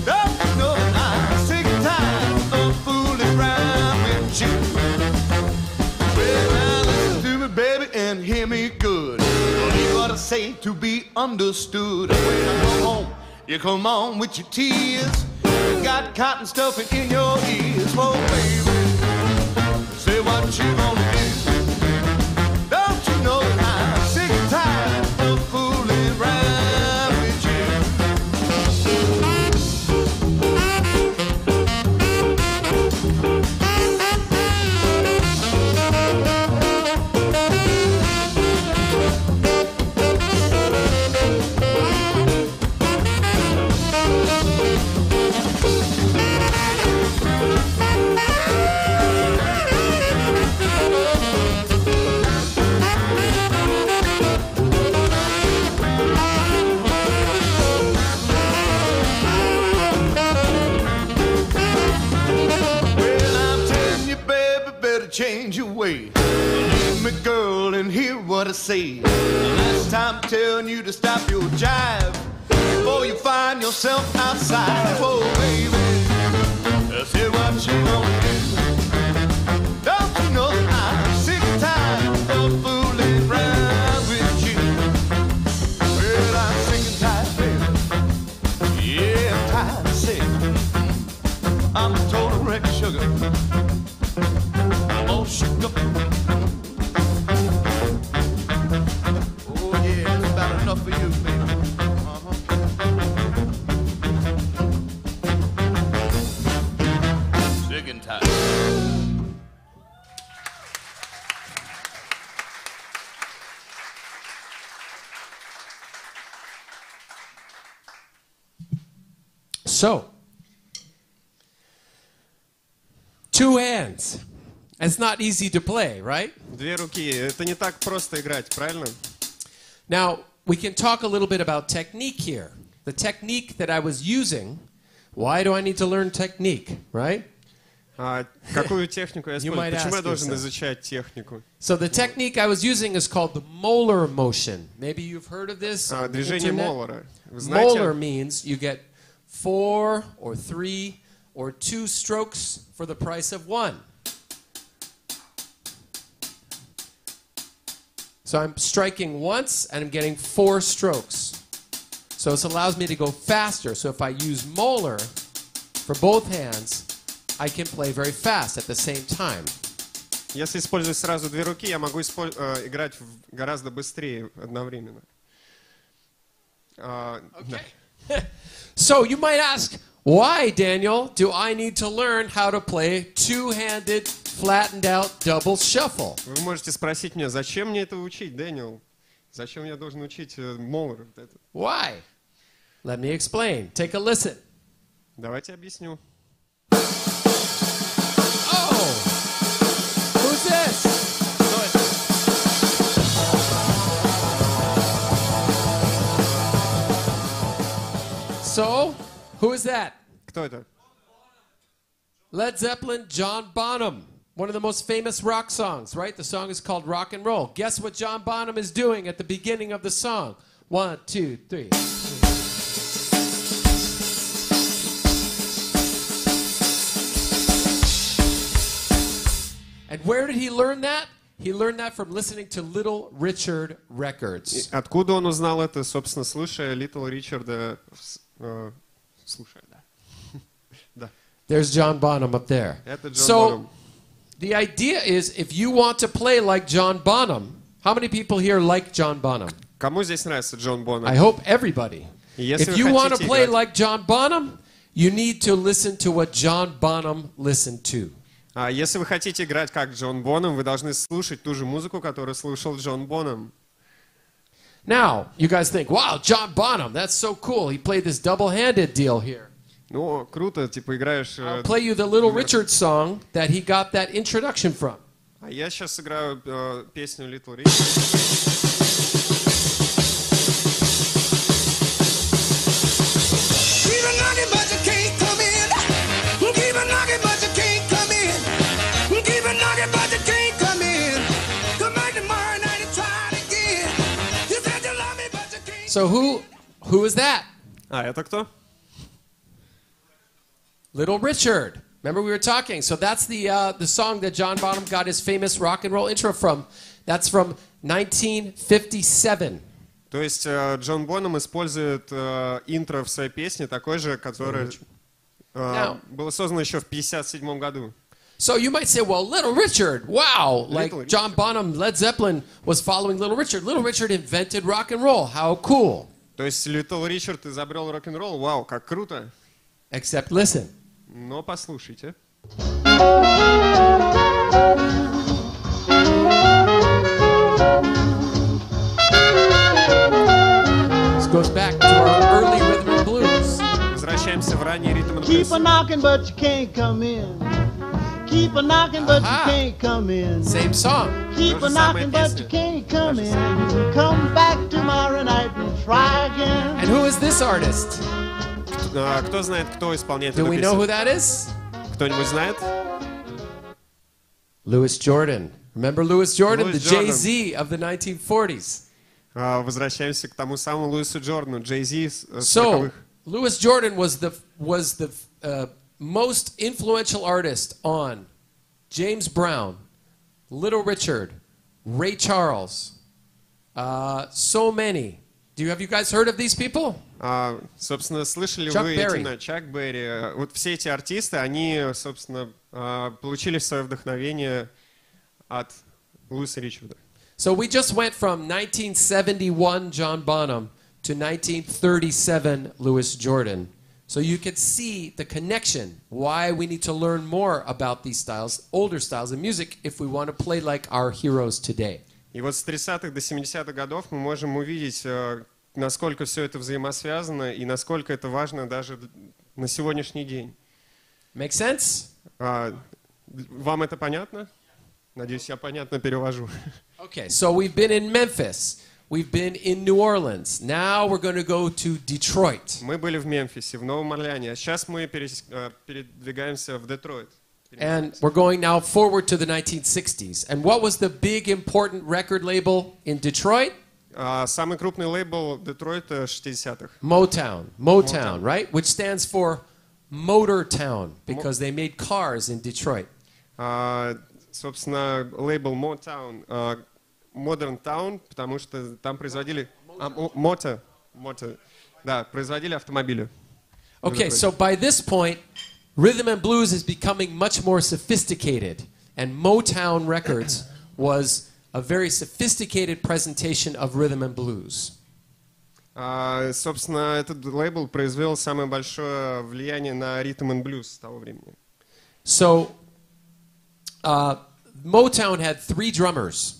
Don't know I'm sick and tired of fooling around with you. Well, now listen to me, baby, and hear me good. Need what I say to be understood. When I come home, you come on with your tears. Got cotton stuffing in your ears. Whoa, baby, say what you do. Say. Last time I'm telling you to stop your jive before you find yourself outside. Oh, So, two hands. It's not easy to play, right? Две руки. Это не так просто играть, правильно? Now, we can talk a little bit about technique here. The technique that I was using, why do I need to learn technique, right? Uh, какую технику я использую? Почему я должен изучать технику? So the technique I was using is called the Moeller motion. Maybe you've heard of this. Движение молора. Moeller means you get four or three or two strokes for the price of one. So I'm striking once and I'm getting four strokes. So this allows me to go faster. So if I use Moeller for both hands, I can play very fast at the same time. Если использую сразу две руки, я могу э, играть гораздо быстрее одновременно. Okay. So you might ask, why, Daniel, do I need to learn how to play two-handed, flattened out double shuffle? Вы можете спросить меня, зачем мне это учить, Дэниел? Зачем я должен учить э, Моллер? вот это? Why? Let me explain. Take a listen. Давайте объясню. Oh, who's this? So, who is that? Кто это? Led Zeppelin, John Bonham. One of the most famous rock songs, right? The song is called Rock and Roll. Guess what John Bonham is doing at the beginning of the song? One, two, three. And where did he learn that? He learned that from listening to Little Richard И records. откуда он узнал это, собственно, слушая Литл Ричарда, с- э, слушая, да. There's John Bonham up there. Это Джон So Бонем. the idea is if you want to play like John Bonham, how many people here like John Bonham? Кому здесь нравится Джон Бонем? I hope everybody. И если If вы you want to хотите play играть- like John Bonham, you need to listen to what John Bonham listened to. А если вы хотите играть как Джон Бонем, вы должны слушать ту же музыку, которую слушал Джон Бонем. Now, you guys think, wow, John Bonham, that's so cool. He played this double handed deal here. Ну, круто, типа играешь... э, I'll play you the Little Richard song that he got that introduction from. А я сейчас сыграю э, песню Литл Ричард. So, who, who is that? А, это кто? Little Richard. Remember we were talking. So that's the uh, the song that John Bonham got his famous rock and roll intro from. That's from 1957. То есть э, Джон Бонем использует э, интро в своей песне, такой же, которое э, Now- было создано еще в 57 году. So you might say, well, Little Richard, wow, like Little John Bonham, Led Zeppelin was following Little Richard. Little Richard invented rock and roll. How cool. То есть Литл Ричард изобрел рок-н-ролл, вау, как круто. Except listen. Но послушайте. This goes back to our early rhythm and blues. Возвращаемся в ранний ритм and Keep a blues. knocking, but you can't come in. Keep a knocking, but Aha. you can't come in. Same song. Keep Та a же самая knocking, but песня. you can't come Та же in. Come back tomorrow night and try again. And who is this artist? А, кто знает, кто исполняет Do эту we know who песню? that is? Кто-нибудь знает? Louis Jordan. Remember Louis Jordan, Louis the Jordan. Jay Z of the 1940s. А, Возвращаемся к тому самому Луису Джордану, Джей Зи So, Louis Jordan was the was the uh, most influential artist on James Brown, Little Richard, Ray Charles, uh, so many. Do you have you guys heard of these people? А, собственно, слышали Чак вы Берри. эти, на- Чак Берри? э, Вот все эти артисты, они, собственно, а, получили свое вдохновение от Луиса Ричарда. So we just went from 1971 John Bonham to 1937 Louis Jordan. So you could see the connection, why we need to learn more about these styles, older styles of music, if we want to play like our heroes today. И вот с 30-х до 70-х годов мы можем увидеть, э, насколько все это взаимосвязано и насколько это важно даже д- на сегодняшний день. Make sense? А, Вам это понятно? Надеюсь, я понятно перевожу. Okay, so we've been in Memphis. We've been in New Orleans. Now we're going to go to Detroit. Мы были в Мемфисе, в Новом Орлеане, а сейчас мы перес- э, передвигаемся в Детройт. And we're going now forward to the 1960s. And what was the big important record label in Detroit? А, Самый крупный лейбл Детройта 60-х. Motown. Motown, right? Which stands for Motor Town because they made cars in Detroit. А, Собственно, лейбл Motown, а, Modern Town, потому что там производили... а, Мо- Мото, Мото, да, производили автомобили. Okay, so by this point, rhythm and blues is becoming much more sophisticated. And Motown Records was a very sophisticated presentation of rhythm and blues. А, Собственно, этот лейбл произвел самое большое влияние на ритм и блюз с того времени. So, uh, Motown had three drummers.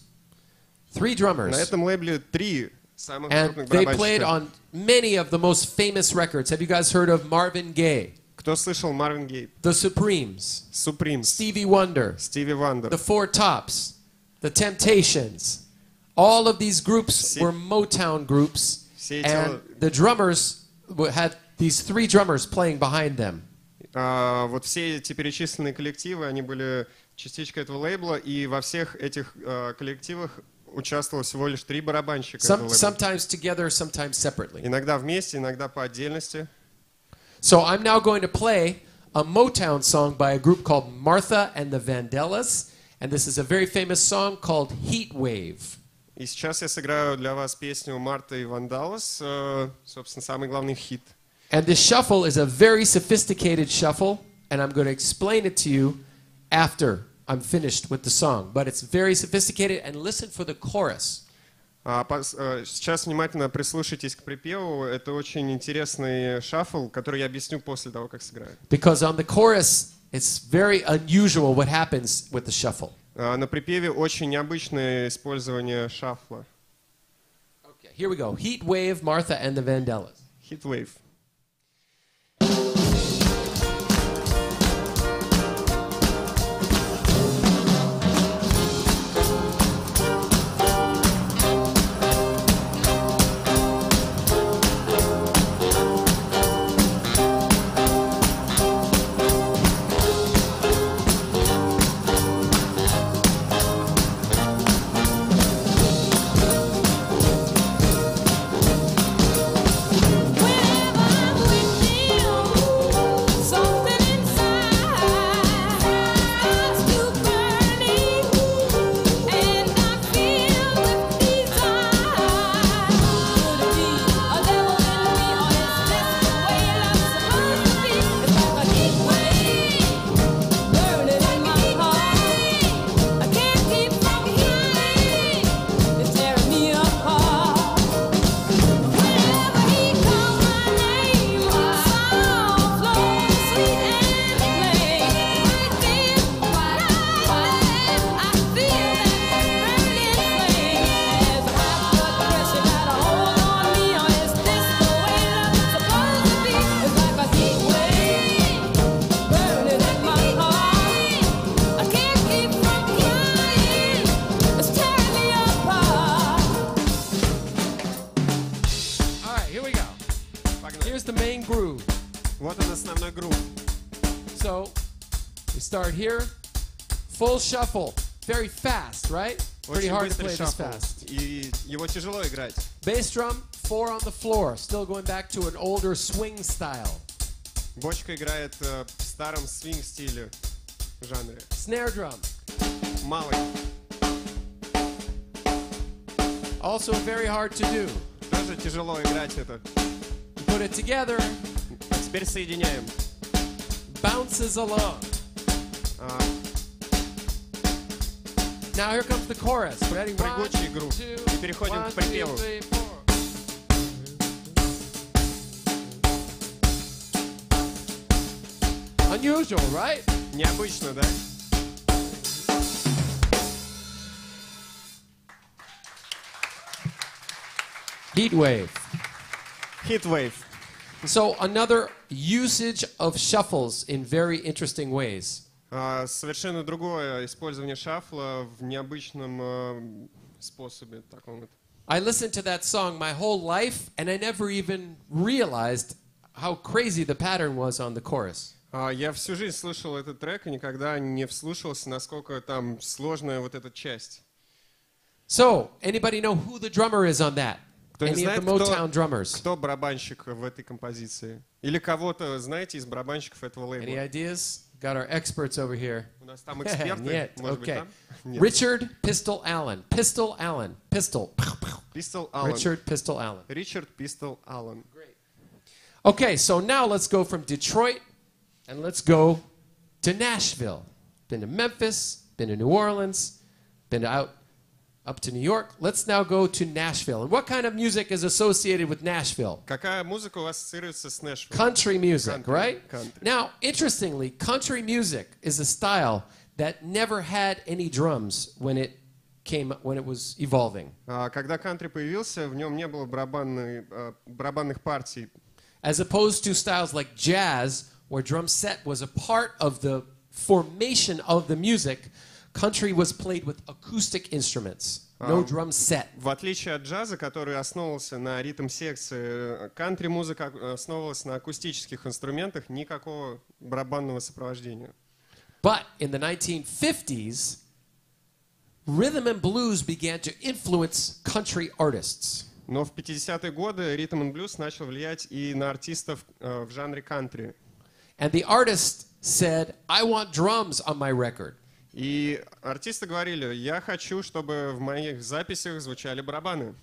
Three На drummers. этом лейбле три самых And крупных they played барабанщика. on many of the most famous records. Have you guys heard of Marvin Gaye, Кто слышал Марвин Гей? The Supremes, Супримс, Stevie Wonder, Стиви Вандер. The Four Tops, The Temptations? All of these groups Все- were Motown groups, Все эти and the drummers w- had these three drummers playing behind them. А, вот все эти перечисленные коллективы, они были частичкой этого лейбла, и во всех этих а, коллективах участвовало всего лишь три барабанщика. этого Some, лейбла. sometimes together, sometimes separately. Иногда вместе, иногда по отдельности. So I'm now going to play a Motown song by a group called Martha and the Vandellas. And this is a very famous song called Heat Wave. И сейчас я сыграю для вас песню Марта и Вандалас, э, собственно, самый главный хит. And this shuffle is a very sophisticated shuffle, and I'm going to explain it to you after I'm finished with the song. But it's very sophisticated, and listen for the chorus. А, пос- э, Сейчас внимательно прислушайтесь к припеву. Это очень интересный шаффл, который я объясню после того, как сыграю. Because on the chorus, it's very unusual what happens with the shuffle. А, На припеве очень необычное использование шафла. Okay, here we go. Heat Wave, Martha and the Vandellas. Хит-вейв. Whenever here. Full shuffle. Very fast, right? Pretty Очень hard to быстрый play this шаффл. fast. И его тяжело играть. Bass drum, four on the floor. Still going back to an older swing style. Бочка играет э, в старом свинг-стиле жанре. Snare drum, Малый. also very hard to do. Тоже тяжело играть это. Put it together, А теперь соединяем. bounces along. А, Now here comes the chorus. Ready? One, Прыгучий грув. two, И переходим one, к припеву. two, three, four. Unusual, right? необычно, да? Heat wave. Хит-вейв. So another usage of shuffles in very interesting ways. А, совершенно другое использование шафла в необычном э, способе. Таком вот. I listened to that song my whole life, and I never even realized how crazy the pattern was on the chorus. А, я всю жизнь слышал этот трек и никогда не вслушался, насколько там сложная вот эта часть. So, anybody know who the drummer is on that? Кто не Any of знает, the Motown кто, drummers? кто барабанщик в этой композиции? Или кого-то, знаете, из барабанщиков этого Any лейбла? ideas? Got our experts over here. У нас там эксперты, Нет, может быть, okay. там? Нет. Richard Pistol Allen. Pistol Allen. Pistol. Пистол Аллен. Richard Pistol Allen. Ричард Пистол Аллен. Okay, so now let's go from Detroit and let's go to Nashville. Been to Memphis, been to New Orleans, been out up to New York. Let's now go to Nashville. And what kind of music is associated with Nashville? Какая музыка у вас ассоциируется с Нэшвиллом? Country music, Country, right? country. Now, interestingly, country music is a style that never had any drums when it came when it was evolving. А, Когда кантри появился, в нем не было барабанной, а, барабанных партий. as opposed to styles like jazz, where drum set was a part of the formation of the music, country was played with acoustic instruments, no drum set. В отличие от джаза, который основывался на ритм-секции, кантри-музыка основывалась на акустических инструментах, никакого барабанного сопровождения. But in the 1950s, rhythm and blues began to influence country artists. Но в 50-е годы ритм и блюз начал влиять и на артистов э, в жанре кантри. And the artist said, I want drums on my record. И артисты говорили, я хочу, чтобы в моих записях звучали барабаны.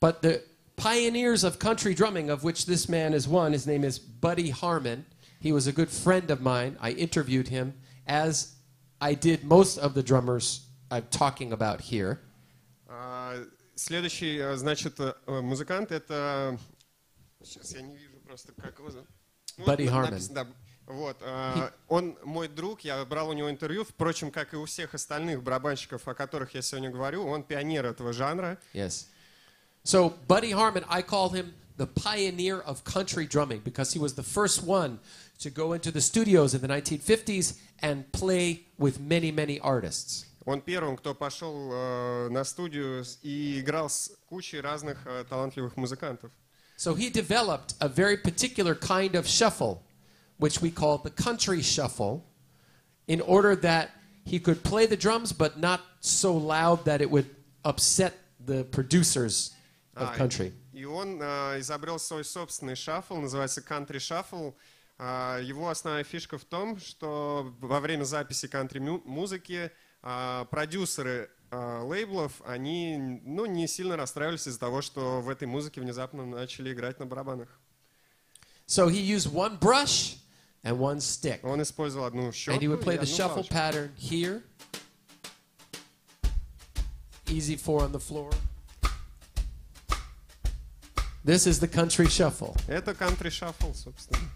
But the pioneers of country drumming, of which this man is one, his name is Buddy Harmon. He was a good friend of mine. I interviewed him, as I did most of the drummers I'm talking about here. А, Следующий, э, значит, э, музыкант это... Сейчас я не вижу просто, как его зовут. Ну, Buddy Harmon. да. Вот, а, он мой друг, я брал у него интервью, впрочем, как и у всех остальных барабанщиков, о которых я сегодня говорю, он пионер этого жанра. Yes. So, Buddy Harmon, I call him the pioneer of country drumming because he was the first one to go into the studios in the 1950s and play with many, many artists. Он первым, кто пошел э, на студию и играл с кучей разных э, талантливых музыкантов. So, he developed a very particular kind of shuffle, which we call the country shuffle, in order that he could play the drums but not so loud that it would upset the producers of А, country. И он э, изобрел свой собственный шаффл, называется country shuffle. А, его основная фишка в том, что во время записи кантри-музыки а, продюсеры а, лейблов, они ну, не сильно расстраивались из-за того, что в этой музыке внезапно начали играть на барабанах. So, he used one brush and one stick. Он использовал одну щетку And he would play и the одну shuffle палочку. pattern here. Easy four on the floor. This is the country shuffle. Это country shuffle, собственно.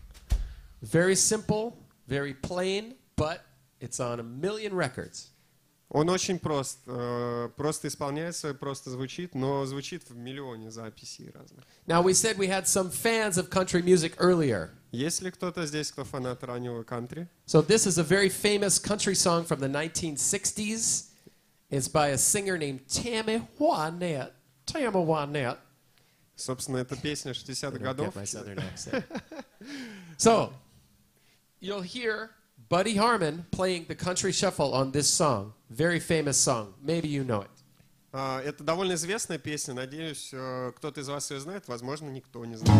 Very simple, very plain, but it's on a million records. Он очень прост, э, просто исполняется, просто звучит, но звучит в миллионе записей разных. Now, we said we had some fans of country music earlier. Есть ли кто-то здесь, кто фанат раннего кантри? So, this is a very famous country song from the 1960s. It's by a singer named Tammy Wynette. Tammy Wynette. Собственно, это песня 60-х I don't годов. so, you'll hear Buddy Harmon playing the country shuffle on this song. Very famous song. Maybe you know it. А, Это довольно известная песня. Надеюсь, э, кто-то из вас ее знает. Возможно, никто не знает.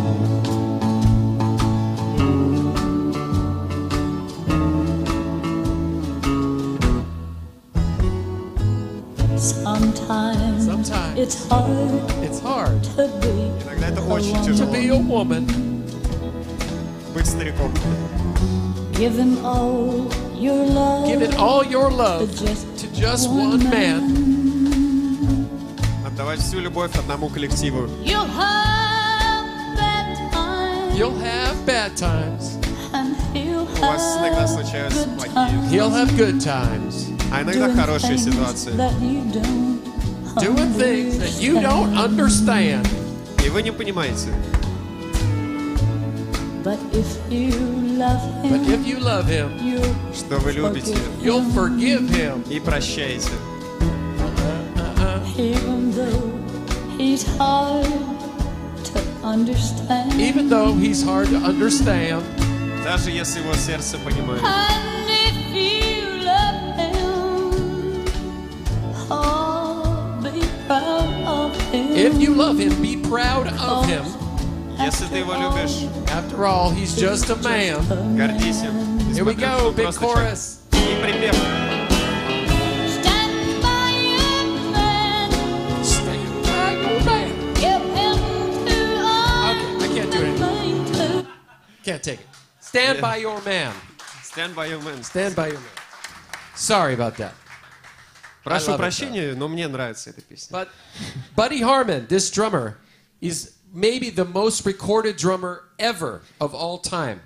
Sometimes, Sometimes it's hard it's hard to be Иногда это очень to тяжело be a woman. быть стариком. Give him all your love Giving all your to love just to just one man. Отдавать всю любовь одному коллективу. You'll have bad times You'll have bad times. and he'll У вас иногда have случаются good плохие, times. He'll have good times. а иногда doing хорошие things ситуации. that you don't Doing things that you don't understand. И вы не понимаете. But if you love But him, if you love him, you'll Что вы любите forgive you'll him, forgive him. и прощаете. even though he's hard to understand. Even though he's hard to understand. Даже если его сердце понимает. And if you love him, oh, be proud of him. If you love him, be proud of him. Если ты его любишь, After all, he's just a man. гордись им. Here we Несмотря, go, что он big просто человек. chorus. И припев. Stand by your man, Stand by your man. give him to all Okay, I can't do it anymore. to Can't take it. Stand by your man. Stand by your man. Stand by your man. Sorry about that. I Прошу love it, прощения, но мне нравится эта песня. But Buddy Harmon, this drummer, is maybe the most recorded drummer ever of all time.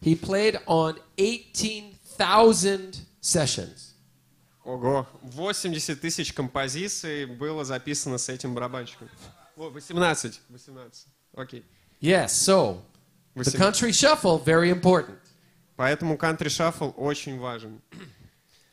He played on 18,000 sessions. Ого, 80 тысяч композиций было записано с этим барабанщиком. О, 18. 18. Окей. Yes, so the 18. country shuffle, very important. Поэтому country shuffle очень важен.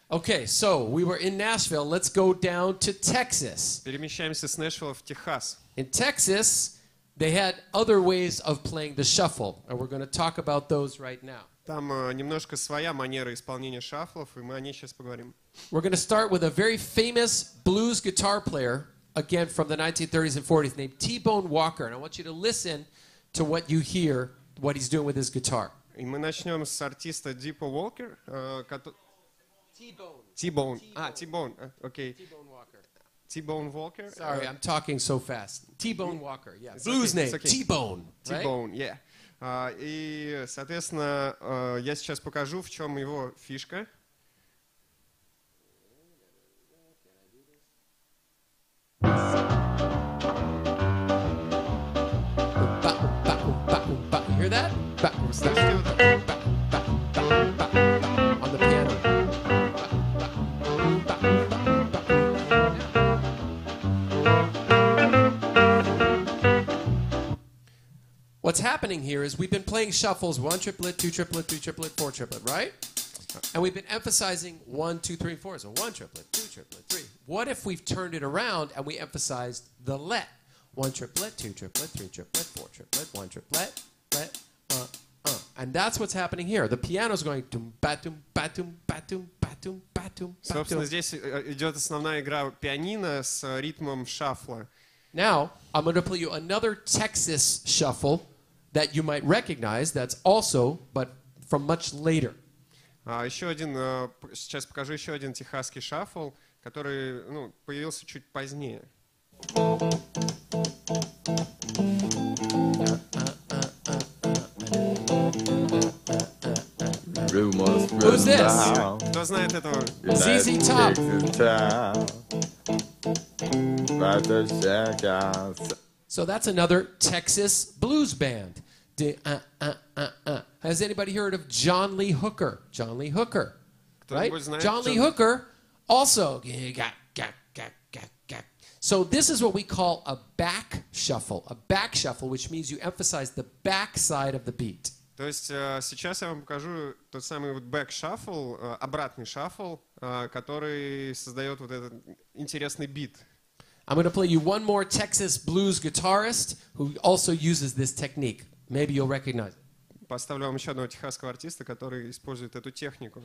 Okay, so we were in Nashville. Let's go down to Texas. Перемещаемся с Нэшвилла в Техас. In Texas, they had other ways of playing the shuffle, and we're going to talk about those right now. Там э, немножко своя манера исполнения шафлов, и мы о ней сейчас поговорим. We're going to start with a very famous blues guitar player, again from the 1930s and 40s, named T Bone Walker. And I want you to listen to what you hear, what he's doing with his guitar. И мы начнем с артиста Дипа Уолкер, э, кото- T-Bone. T-Bone. А, T-Bone, а, окей. T-Bone Walker. T-Bone Walker. Sorry, э, I'm talking so fast. T-Bone Walker, yeah. Blues okay, name, okay. T-Bone. right? T-Bone, yeah. А, И, соответственно, э, я сейчас покажу, в чем его фишка. Hear that? Слышите вот What's happening here is we've been playing shuffles one triplet, two triplet, three triplet, four triplet, right? And we've been emphasizing one, two, three, four. So one triplet, two triplet, three. What if we've turned it around and we emphasized the let? One triplet, two triplet, three triplet, four triplet, one triplet, let, uh, uh. And that's what's happening here. The piano's going tum batum batum batum batum batum Собственно, batum. здесь э, идет основная игра пианино с э, ритмом шафла. Now, I'm going to play you another Texas shuffle that you might recognize that's also, but from much later. А еще один, э, п- сейчас покажу еще один техасский шафл, который ну, появился чуть позднее. Rumors Who's this? round Кто знает этого? ZZ Top. Texas town. About to check out. So that's another Texas blues band. Di- uh, uh, uh, uh. Has anybody heard of John Lee Hooker? John Lee Hooker, right? Кто-нибудь знает John Lee Джон- Hooker also. Gak, gak, gak, gak, gak. So this is what we call a back shuffle. A back shuffle, which means you emphasize the back side of the beat. То есть э, сейчас я вам покажу тот самый вот back shuffle, э, обратный шаффл, э, который создает вот этот интересный бит. I'm going to play you one more Texas blues guitarist who also uses this technique. Maybe you'll recognize it. Поставлю вам еще одного техасского артиста, который использует эту технику.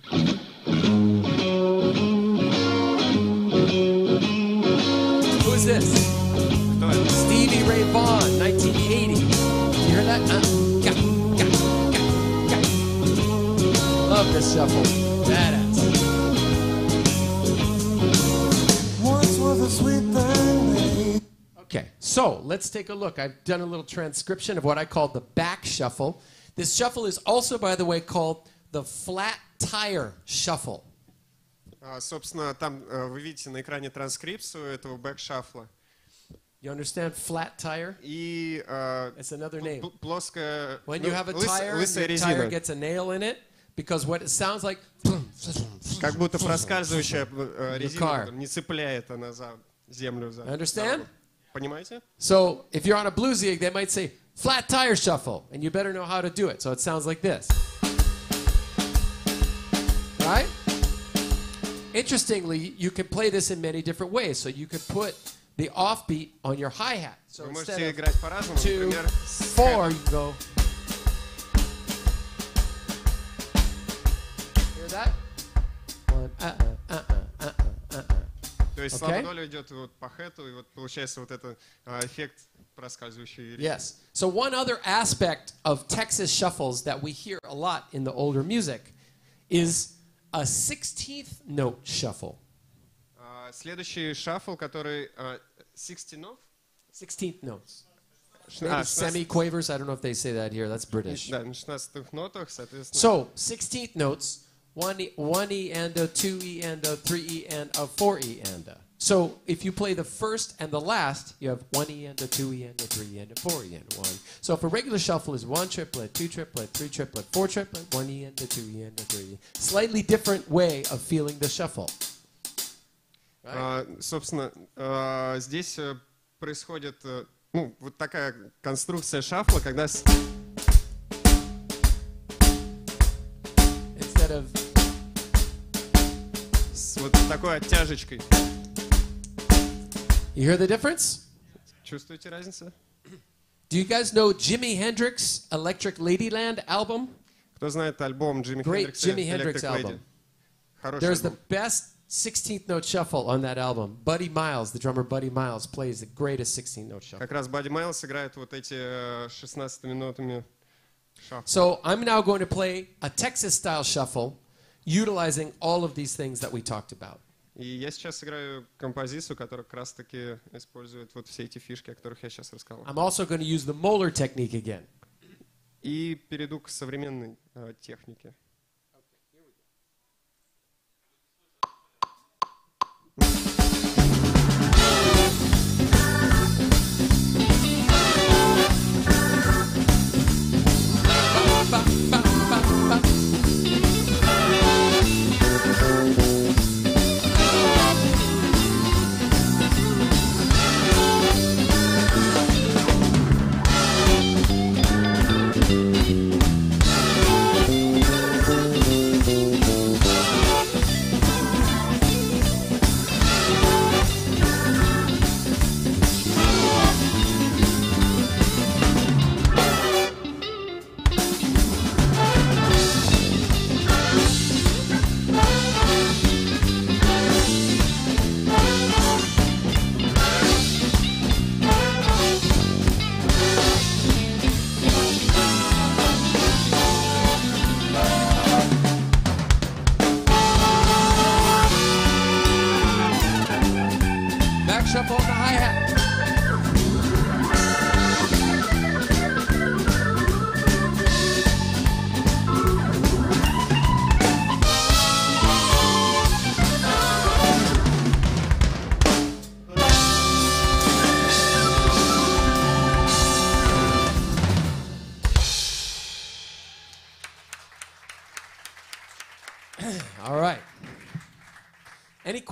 This? Кто это? Stevie Ray Vaughan, 1980. You hear that? Uh, ga, ga, ga, ga. Love this shuffle. Badass. Okay, so let's take a look. I've done a little transcription of what I call the back shuffle. This shuffle is also, by the way, called the flat tire shuffle. А, Собственно, там э, вы видите на экране транскрипцию этого back шафла. You understand flat tire? И э, It's another пл- name. пл- плоская When ну, you have a лыс- tire, лысая your tire резина. gets a nail in it because what it sounds like. Как будто проскальзывающая э, резина, car. которая не цепляет она за землю. За Understand? дорогу. Понимаете? So if you're on a blues gig, they might say flat tire shuffle, and you better know how to do it. So it sounds like this. Right? Interestingly, you can play this in many different ways. So you could put the offbeat on your hi hat. So Вы instead можете of играть по-разному. two, Например, с four, you can go. Hear that? One, uh, То есть Okay. слабая доля идет вот по хэту, и вот получается вот этот а, эффект проскальзывающий. Yes. So one other aspect of Texas shuffles that we hear a lot in the older music is a 16th note shuffle. А, Следующий шаффл, который а, 16 нот? 16th notes. А, Maybe 16 semi-quavers. I don't know if they say that here. That's British. Да, на 16 нотах, соответственно. So 16th notes, one e, one e and a, two e and a, three e and a, four e and a. So if you play the first and the last, you have one e and a, two e and a, three e and a, four e and a, one. So if a regular shuffle is one triplet, two triplet, three triplet, four triplet, one e and a, two e and a, three. Slightly different way of feeling the shuffle. А, собственно, а, здесь э, происходит э, ну, вот такая конструкция шафла, когда с- Instead of с вот такой оттяжечкой. you hear the difference? Чувствуете разницу? Do you guys know Jimi Hendrix Electric Ladyland album? Кто знает альбом Джимми Great Хендрикса Jimi Hendrix Electric Lady? album. Хороший There's the альбом. best 16th note shuffle on that album. Buddy Miles, the drummer Buddy Miles, plays the greatest 16th note shuffle. Как раз Бадди Майлз играет вот эти э, 16 минутами шафл. So I'm now going to play a Texas style shuffle utilizing all of these things that we talked about. И я сейчас играю композицию, которая как раз-таки использует вот все эти фишки, о которых я сейчас рассказал. I'm also going to use the Moeller technique again. И перейду к современной э, технике. Okay, here we go.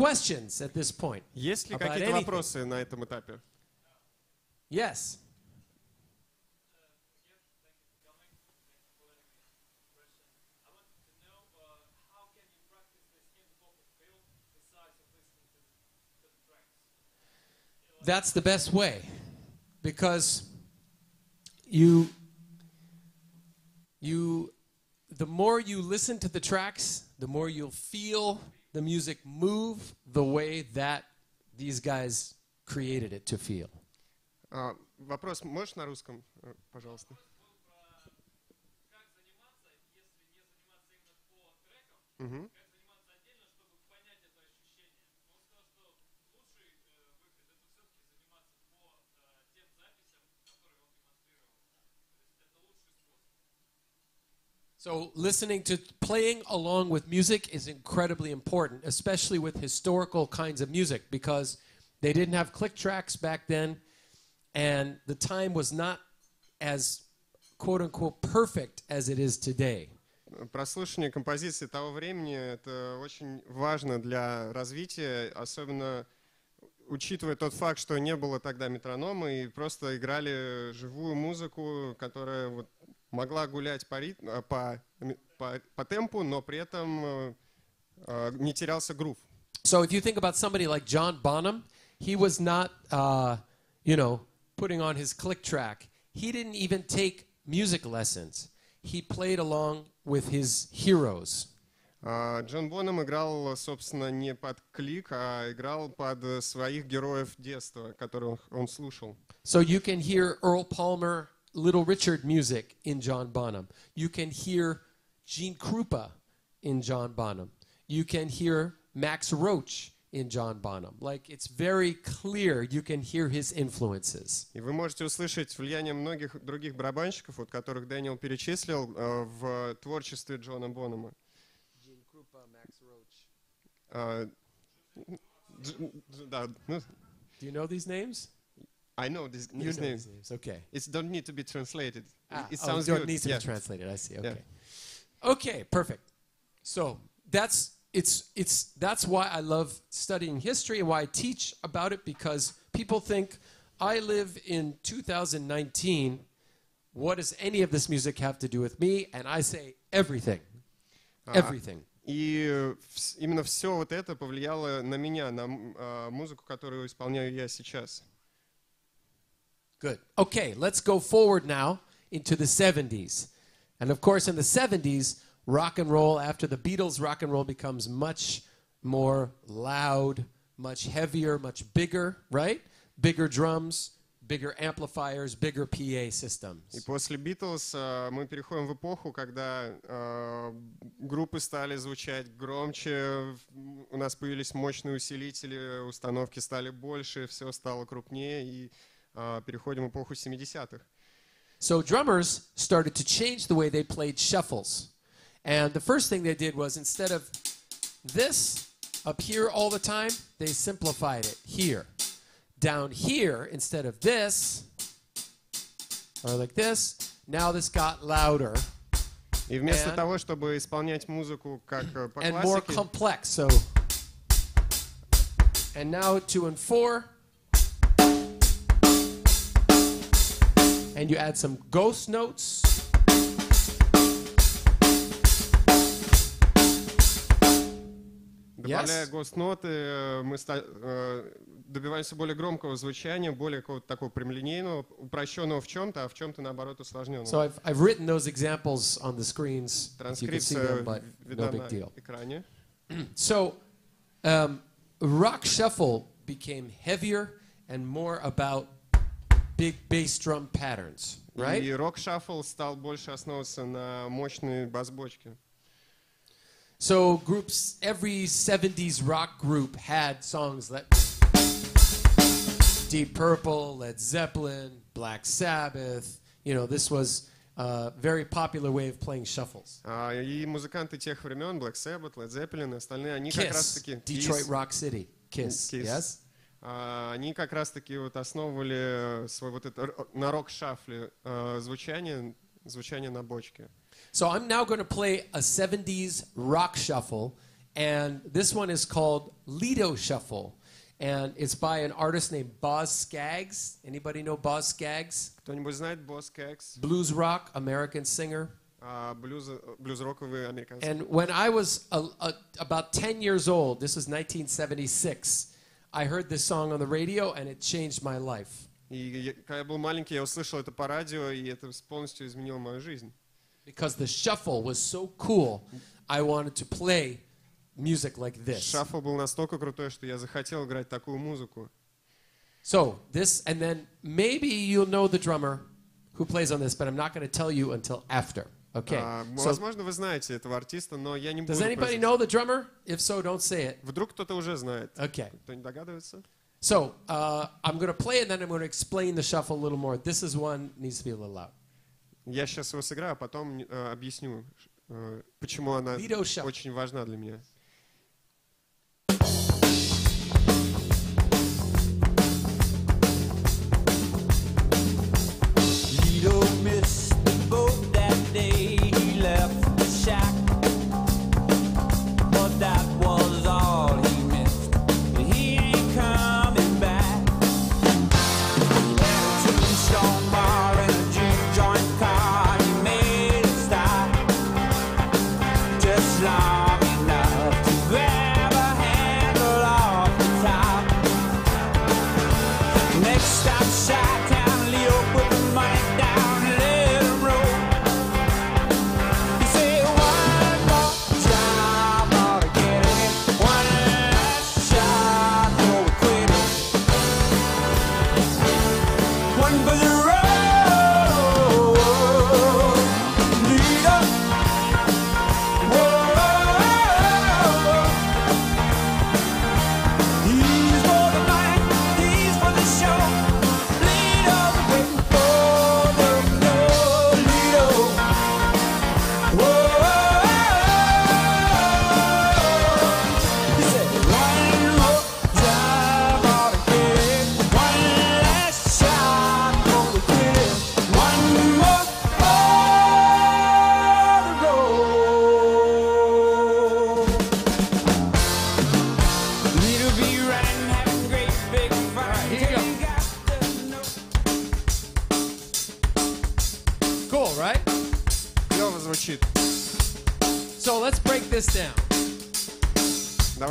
questions at this point? Есть ли About какие-то anything. вопросы на этом этапе? Yes. That's the best way because you you the more you listen to the tracks, the more you'll feel the music move the way that these guys created it to feel. А, вопрос можешь на русском, э, пожалуйста? Мгм. So, listening to playing along with music is incredibly important, especially with historical kinds of music, because they didn't have click tracks back then, and the time was not as quote unquote perfect as it is today. Прослушивание композиции того времени — это очень важно для развития, особенно учитывая тот факт, что не было тогда метронома и просто играли живую музыку, которая вот могла гулять по, рит- а, по, по, по темпу, но при этом э, э, не терялся грув. So, if you think about somebody like John Bonham, he was not, uh, you know, putting on his click track. He didn't even take music lessons. He played along with his heroes. А, Джон Бонем играл, собственно, не под клик, а играл под э, своих героев детства, которых он слушал. So you can hear Earl Palmer, Little Richard music in John Bonham. You can hear Gene Krupa in John Bonham. You can hear Max Roach in John Bonham. Like it's very clear you can hear his influences. И вы можете услышать влияние многих других барабанщиков, вот, которых Дэниел перечислил, э, в творчестве Джона Бонома. Gene Krupa, Max Roach. А, Дж- Дж- да, ну, Do you know these names? I know this, You this know name. these names. Okay. It don't need to be translated. Ah, it oh, sounds don't good. needs to yeah. be translated. I see. Yeah. Okay. Okay, perfect. So that's it's it's that's why I love studying history and why I teach about it because people think I live in 2019. What does any of this music have to do with me? And I say everything. Everything. И э, вс- именно все вот это повлияло на меня, на м- а, музыку, которую исполняю я сейчас. Good. Okay, let's go forward now into the 70s. And of course, in the 70s, rock and roll, after the Beatles, rock and roll becomes much more loud, much heavier, much bigger, right? Bigger drums, bigger amplifiers, bigger PA И systems. после Битлз э, мы переходим в эпоху, когда э, группы стали звучать громче, в- у нас появились мощные усилители, установки стали больше, все стало крупнее, и э, переходим в эпоху 70-х. So drummers started to change the way they played shuffles. And the first thing they did was instead of this up here all the time, they simplified it here. Down here, instead of this, or like this, now this got louder И вместо And- того, чтобы исполнять музыку как э, по and more классике, complex. So, and now two and four. And you add some ghost notes. добавляя Yes. гост-ноты, э, мы ста- э, добиваемся более громкого звучания, более какого-то такого прямолинейного, упрощенного в чем-то, а в чем-то, наоборот, усложненного. So I've, I've written those examples on the screens. if You can see Транскрипция them, but видна no big на deal. экране. So, um, rock shuffle became heavier and more about big bass drum patterns, right? И рок-шаффл стал больше основываться на мощной бас-бочке. So groups, every 70s rock group had songs that Deep Purple, Led Zeppelin, Black Sabbath. You know, this was a very popular way of playing shuffles. А, И музыканты тех времен, Black Sabbath, Led Zeppelin и остальные, они как Kiss, раз-таки... Detroit Kiss, Rock City, Kiss, Kiss. yes? а, Они как раз-таки вот основывали свой вот это р- на рок-шафле э, звучание, звучание на бочке. So I'm now going to play a 70s rock shuffle, and this one is called Lido Shuffle, and it's by an artist named Boz Scaggs. Anybody know Boz Scaggs? Кто-нибудь знает Босс Кекс, Blues rock, American singer. а, блюз, блюз-роковый американский? And when I was a, a, about 10 years old, this was 1976, I heard this song on the radio, and it changed my life. И я- когда я был маленький, я услышал это по радио, и это полностью изменило мою жизнь. Because the shuffle was so cool, I wanted to play music like this. Шаффл был настолько крутой, что я захотел играть такую музыку. So this, and then maybe you'll know the drummer who plays on this, but I'm not going to tell you until after. Okay. А, So возможно, вы знаете этого артиста, но я не буду... does anybody know the drummer? If so, don't say it. Вдруг кто-то уже знает. Okay. Кто не догадывается? So uh, I'm going to play and then I'm going to explain the shuffle a little more. This is one needs to be a little loud. Я сейчас его сыграю, а потом э, объясню, э, почему она очень важна для меня.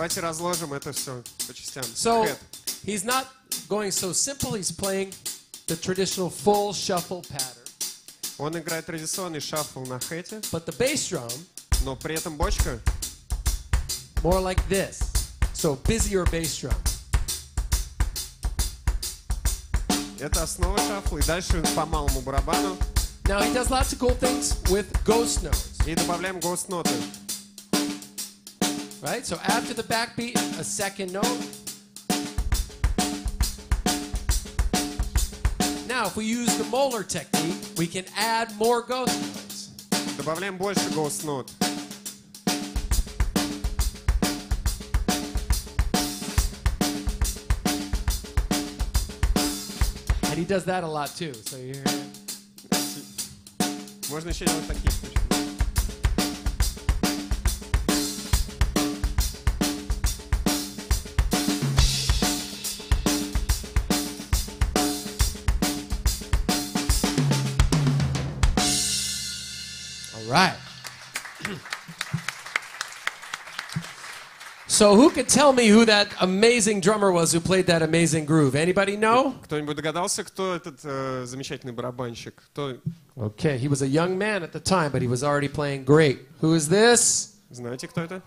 Давайте разложим это все по частям. So he's not going so simple. He's playing the traditional full shuffle pattern, Он играет традиционный шаффл на хэте, but the bass drum но при этом бочка more like this. So busier bass drum. Это основа шафла. И дальше по малому барабану. Now he does lots of cool things with ghost notes, И добавляем гост-ноты. right? So after the backbeat, a second note. Now, if we use the Moeller technique, we can add more ghost notes. Добавляем больше ghost note. And he does that a lot too. So you hear. Можно еще делать такие штучки. So who could tell me who that amazing drummer was who played that amazing groove? Anybody know? Кто-нибудь догадался, кто этот э, замечательный барабанщик? Кто Okay, he was a young man at the time, but he was already playing great. Who is this? знаете, кто это?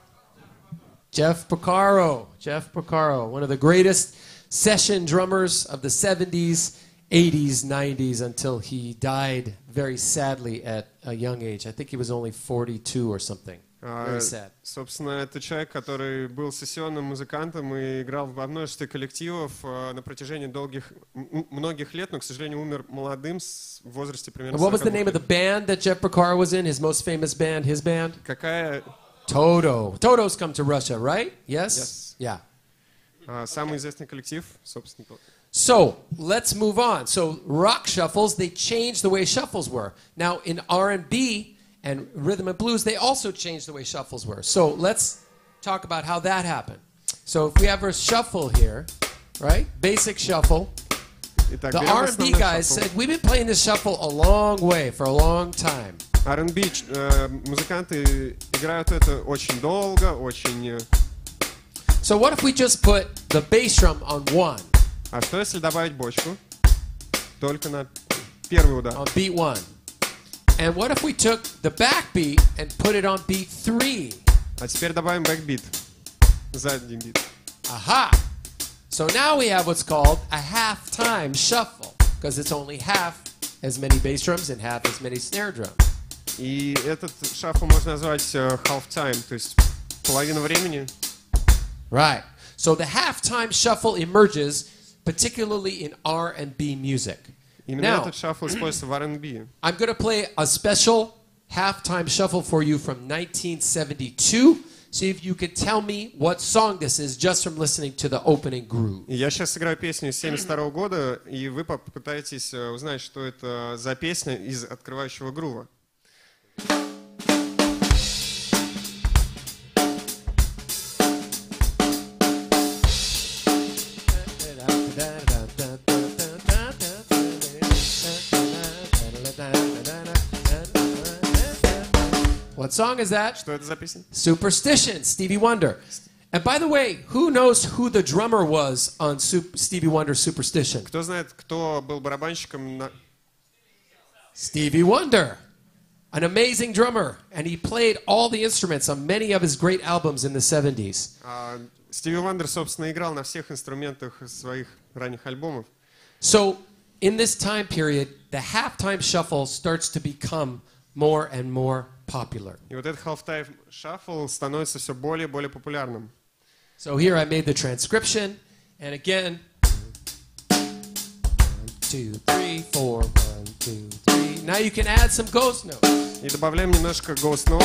Jeff Porcaro. Jeff Porcaro, one of the greatest session drummers of the 70s, 80s, 90s until he died very sadly at a young age. I think he was only 42 or something. А, Very sad. Собственно, это человек, который был сессионным музыкантом и играл во множестве коллективов э, на протяжении долгих, многих лет, но, к сожалению, умер молодым, в возрасте примерно what was the 42 name of the band that Jeff Porcaro was in? His most famous band, his band? Какая Toto. Toto's come to Russia, right? Yes? Yes. Yeah. а, самый известный коллектив, собственно. So let's move on. So rock shuffles, they changed the way shuffles were. Now in R&B and rhythm and blues, they also changed the way shuffles were. So let's talk about how that happened. So if we have a shuffle here, right? Basic shuffle. Итак, The берем R&B основной guys шафл. said we've been playing this shuffle a long way for a long time. R&B ч- э, музыканты играют это очень долго, очень... э, So what if we just put the bass drum on one, А что если добавить бочку? Только на первый удар. on beat one? And what if we took the backbeat and put it on beat three? А теперь добавим бэкбит. Задний бит. Aha! So now we have what's called a half-time shuffle because it's only half as many bass drums and half as many snare drums. И этот шафл можно назвать э, half time, то есть половина времени. Right. So the half-time shuffle emerges particularly in R&B music. Именно Now, этот шафл используется в R&B. I'm going to play a special half-time shuffle for you from 1972. See if you can tell me what song this is just from listening to the opening groove. И я сейчас сыграю песню из 72 года, и вы попытаетесь э, узнать, что это за песня из открывающего грува. What song is that? Что это за песня? Superstition, Stevie Wonder. And by the way, who knows who the drummer was on Sup- Stevie Wonder's Superstition? Кто знает, кто был барабанщиком на... Stevie Wonder, an amazing drummer, and he played all the instruments on many of his great albums in the 70s. А, Стиви Вандер, собственно, играл на всех инструментах своих ранних альбомов. So, in this time period, the halftime shuffle starts to become more and more popular. И вот этот half-time shuffle становится все более и более популярным. So here I made the transcription, and again, one, two, three, four, one, two, three. Now you can add some ghost notes. И добавляем немножко ghost note.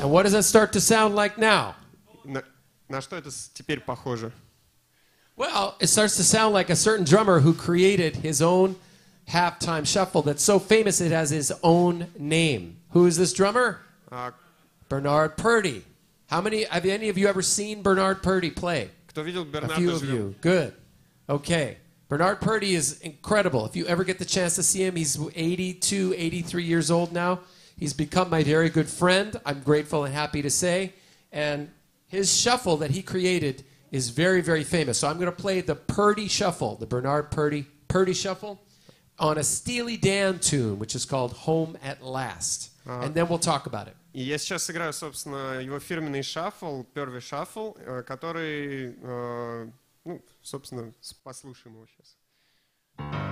And what does that start to sound like now? На, на что это с- теперь похоже? Well, it starts to sound like a certain drummer who created his own halftime shuffle that's so famous it has his own name. Who is this drummer? Uh, Bernard Purdie. How many have any of you ever seen Bernard Purdie play? Кто видел A few of you. Good. Okay. Bernard Purdie is incredible. If you ever get the chance to see him, he's 82, 83 years old now. He's become my very good friend. I'm grateful and happy to say. And his shuffle that he created is very, very famous. So I'm going to play the Purdie Shuffle, the Bernard Purdie Purdie Shuffle on a Steely Dan tune, which is called Home at Last. And then we'll talk about it. И я сейчас сыграю, собственно, его фирменный шаффл, первый шаффл, э, который, э, ну, собственно, с- послушаем его сейчас.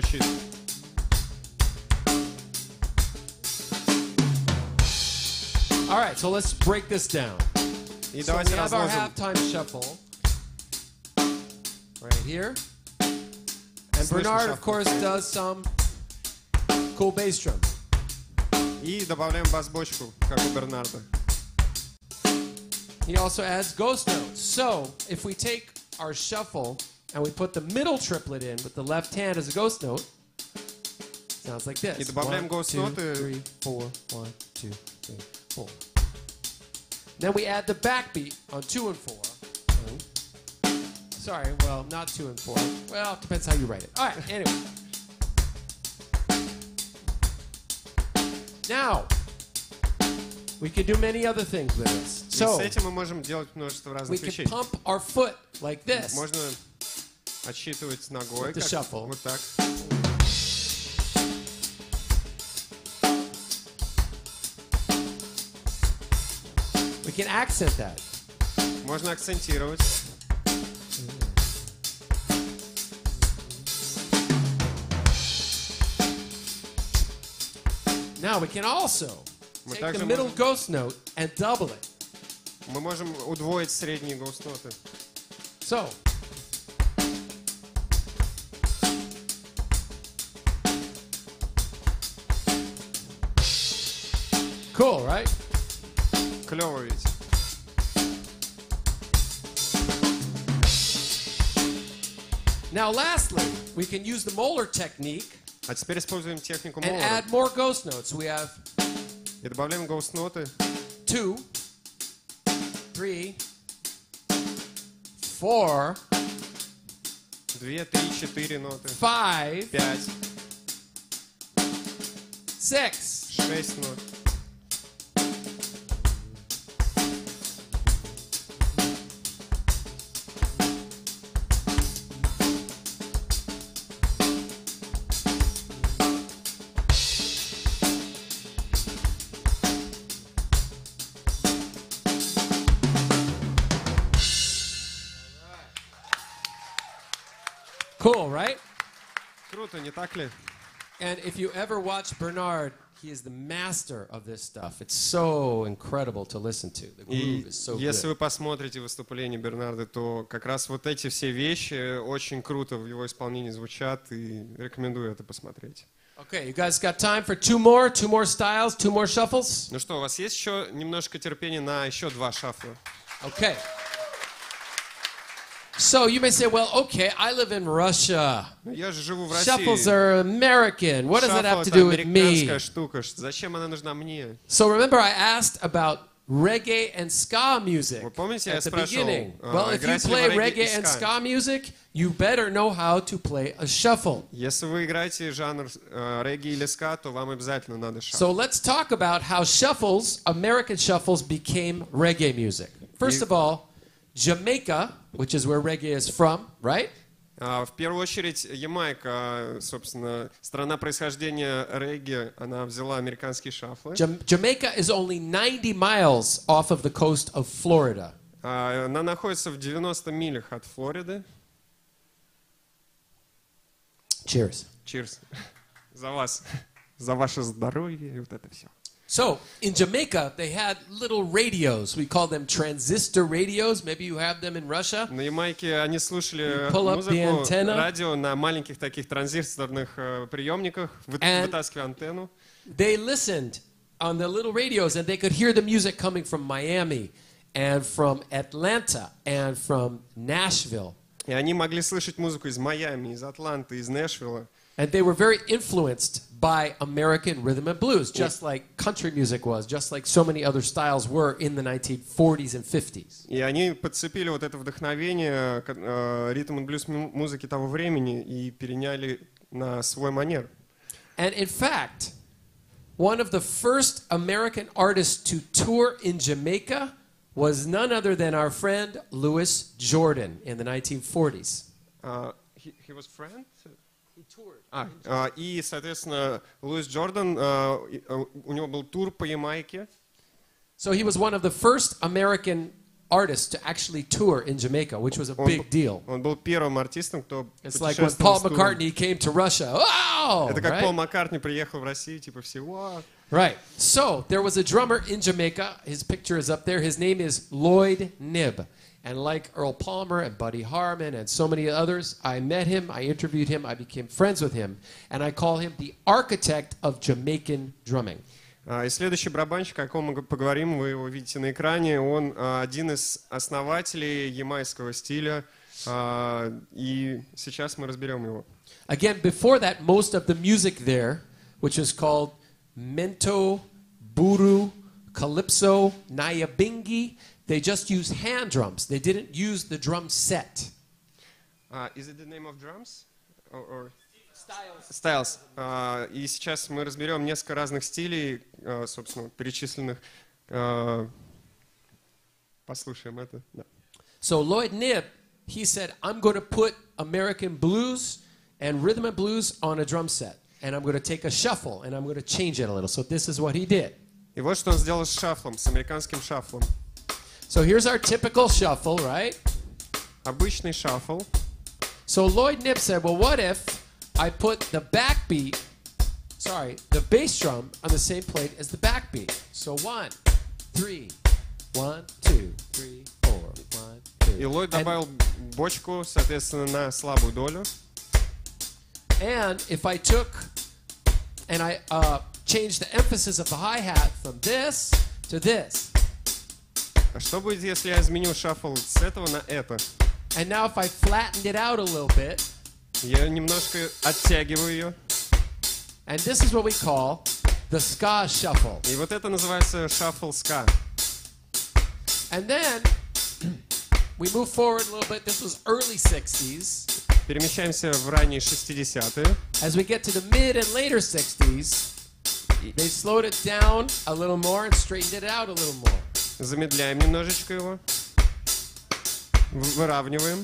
звучит. All right, so let's break this down. И So we давайте have our разложим. halftime shuffle right here. And Слышно Bernard, шафл. of course, does some cool bass drum. И добавляем бас-бочку, как у Бернарда. He also adds ghost notes. So if we take our shuffle and we put the middle triplet in with the left hand as a ghost note, sounds like this. И добавляем One, ghost two, ноты. three, four, one, two, three, four. Then we add the backbeat on two and four. Sorry, well, not two and four. Well, it depends how you write it. All right, anyway. Now, we can do many other things with this. И So, с этим мы можем делать множество we разных can вещей. pump our foot like this. Отсчитывать ногой, the как- shuffle. вот так. We can accent that. Можно акцентировать. Now we can also Мы take the middle можем- ghost note and double it. Мы можем удвоить средние гост-ноты. So. Cool, right? Glorious. Now, lastly, we can use the Moeller technique. А теперь используем технику And add more ghost notes. We have И добавляем гоуст-ноты. two, three, four, Две, три, четыре ноты. five, Пять, six, шесть нот. Не так ли? And if you ever watch Bernard, he is the master of this stuff. It's so incredible to listen to. The groove is so если good. вы посмотрите выступление Бернарда, то как раз вот эти все вещи очень круто в его исполнении звучат, и рекомендую это посмотреть. Okay, you guys got time for two more, two more styles, two more shuffles? Ну что, у вас есть еще немножко терпения на еще два шафла? Okay. So you may say, well, okay, I live in Russia. Ну, я же живу в России. Shuffles are American. What does that Шафл have to это do with me? американская штука. Зачем она нужна мне? So remember, I asked about reggae and ska music Вы помните, я at the спрашивал, beginning. а, Well, if you играете ли play вы регги и reggae and ска? ska music, you better know how to play a shuffle. Если вы играете жанр э, регги или ска, то вам обязательно надо шаг. So let's talk about how shuffles, American shuffles, became reggae music. First You- of all, Jamaica, which is where reggae is from, right? А, В первую очередь, Ямайка, собственно, страна происхождения регги, она взяла американские шафлы. Jam- Jamaica is only 90 miles off of the coast of Florida. А, Она находится в 90 милях от Флориды. Cheers. Cheers. За вас. За ваше здоровье и вот это все. So in Jamaica, they had little radios. We call them transistor radios. Maybe you have them in Russia. На Ямайке они слушали You pull up the музыку, antenna. радио на маленьких таких транзисторных э, приемниках, вы- And- вытаскивая антенну. They listened on the little radios and they could hear the music coming from Miami and from Atlanta and from Nashville. И они могли слышать музыку из Майами, из Атланты, из Нэшвилла. And they were very influenced by American rhythm and blues, just like country music was, just like so many other styles were in the 1940s and 50s. И они подцепили вот это вдохновение ко- э, ритм и блюз му- музыки того времени и переняли на свой манер. And in fact, one of the first American artists to tour in Jamaica was none other than our friend Louis Jordan in the 1940s. А, he, he was friend? А, и, соответственно, Луис Джордан, э, э, у него был тур по Ямайке. So he was one of the first American artists to actually tour in Jamaica, which was a big deal. Он был первым артистом, кто It's like when Paul McCartney came to Russia. Wow! Это как Пол Маккартни приехал в Россию, типа все вау. Right. So there was a drummer in Jamaica. His picture is up there. His name is Lloyd Knibb. And like Earl Palmer and Buddy Harman and so many others, I met him, I interviewed him, I became friends with him, and I call him the architect of Jamaican drumming. И следующий барабанщик, о ком мы поговорим, вы его видите на экране, он один из основателей ямайского стиля, и сейчас мы разберем его. Again, before that, most of the music there, which is called mento, buru, calypso, nyabinghi, they just used hand drums. They didn't use the drum set. Uh, is it the name of drums? Or, or? Styles. Uh, и сейчас мы разберем несколько разных стилей, uh, собственно, перечисленных. Uh, послушаем это. Да. So Lloyd Knibb, he said, I'm going to put American blues and rhythm and blues on a drum set. And I'm going to take a shuffle and I'm going to change it a little. So this is what he did. И вот что он сделал с шафлом, с американским шафлом. So here's our typical shuffle, right? Обычный shuffle. So Lloyd Knibb said, well, what if I put the backbeat, sorry, the bass drum on the same plate as the backbeat? So one, three, one, two, three, four, one, two. И Ллойд добавил бочку, соответственно, на слабую долю. And if I took and I uh, changed the emphasis of the hi-hat from this to this, А что будет, если я изменю шафл с этого на это? and now if I flattened it out a little bit, Я немножко оттягиваю ее. and this is what we call the ska shuffle. И вот это называется шафл ска. And then we move forward a little bit. This was early 60s. Перемещаемся в ранние 60-е. As we get to the mid and later 60s, they slowed it down a little more and straightened it out a little more. Замедляем немножечко его. Выравниваем.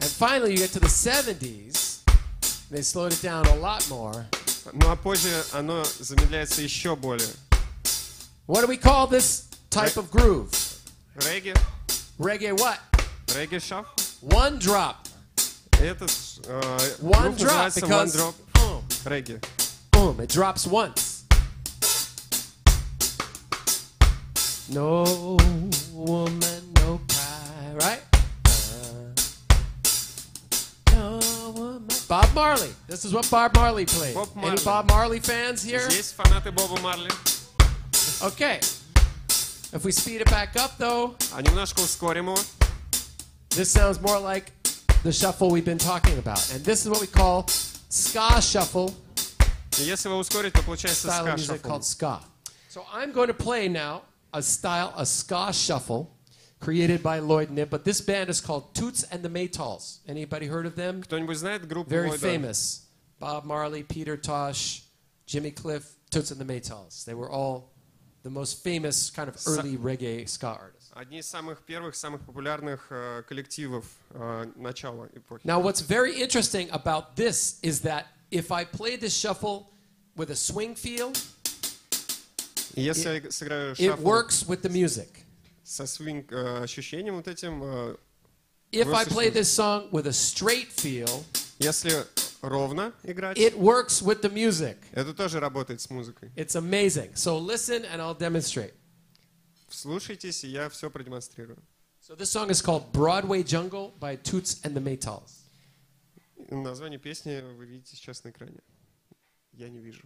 And finally, you get to the 70s, they slowed it down a lot more. Ну а позже оно замедляется еще более. What do we call this type of groove? Регги. Reggae what? Регги шафл. One drop. Этот э, One drop называется One because Drop Регги. boom, it drops once. No woman, no cry, right? Uh, no woman. Bob Marley. This is what Bob Marley played. Bob Any Marley. Bob Marley fans here? Есть фанаты Боба Марли. Okay. If we speed it back up though, А немножко ускорим его. This sounds more like the shuffle we've been talking about. And this is what we call ska shuffle И если его ускорить, то получается style of ска music called шаффл. ska. So I'm going to play now a style, a ska shuffle created by Lloyd Knibb, but this band is called Toots and the Maytals. Anybody heard of them? Very famous. Bob Marley, Peter Tosh, Jimmy Cliff, Toots and the Maytals. They were all the most famous kind of early reggae ska artists. Одни из самых первых, самых популярных э, коллективов э, начала эпохи. Now, what's very interesting about this is that if I play this shuffle with a swing feel, И если я сыграю it шафл works with the music. со свинг э, ощущением вот этим, э, If I Versus play swing. this song with a straight feel, если ровно играть, it works with the music. это тоже работает с музыкой. It's amazing. So listen and I'll demonstrate. Слушайтесь, и я все продемонстрирую. So this song is called Broadway Jungle by Toots and the Maytals. Название песни вы видите сейчас на экране. Я не вижу.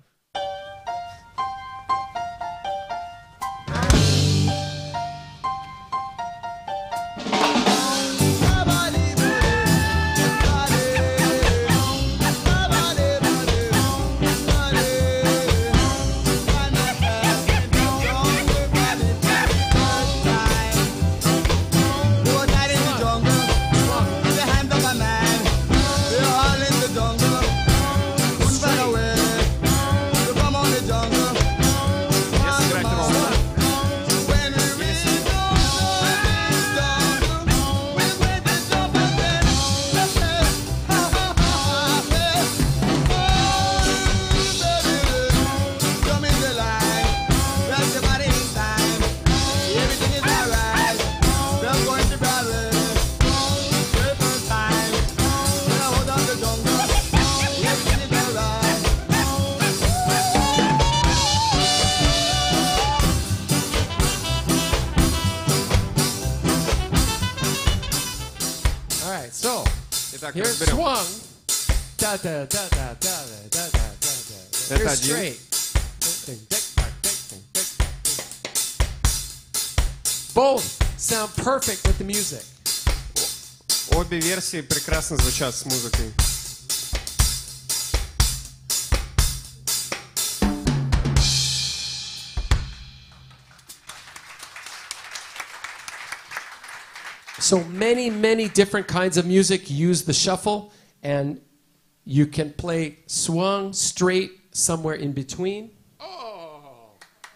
Итак, here's разберем. swung. Da da da da da da da da da da. Это Here's один. straight. Both sound perfect with the music. Обе версии прекрасно звучат с музыкой. So many, many different kinds of music use the shuffle, and you can play swung, straight, somewhere in between. Oh,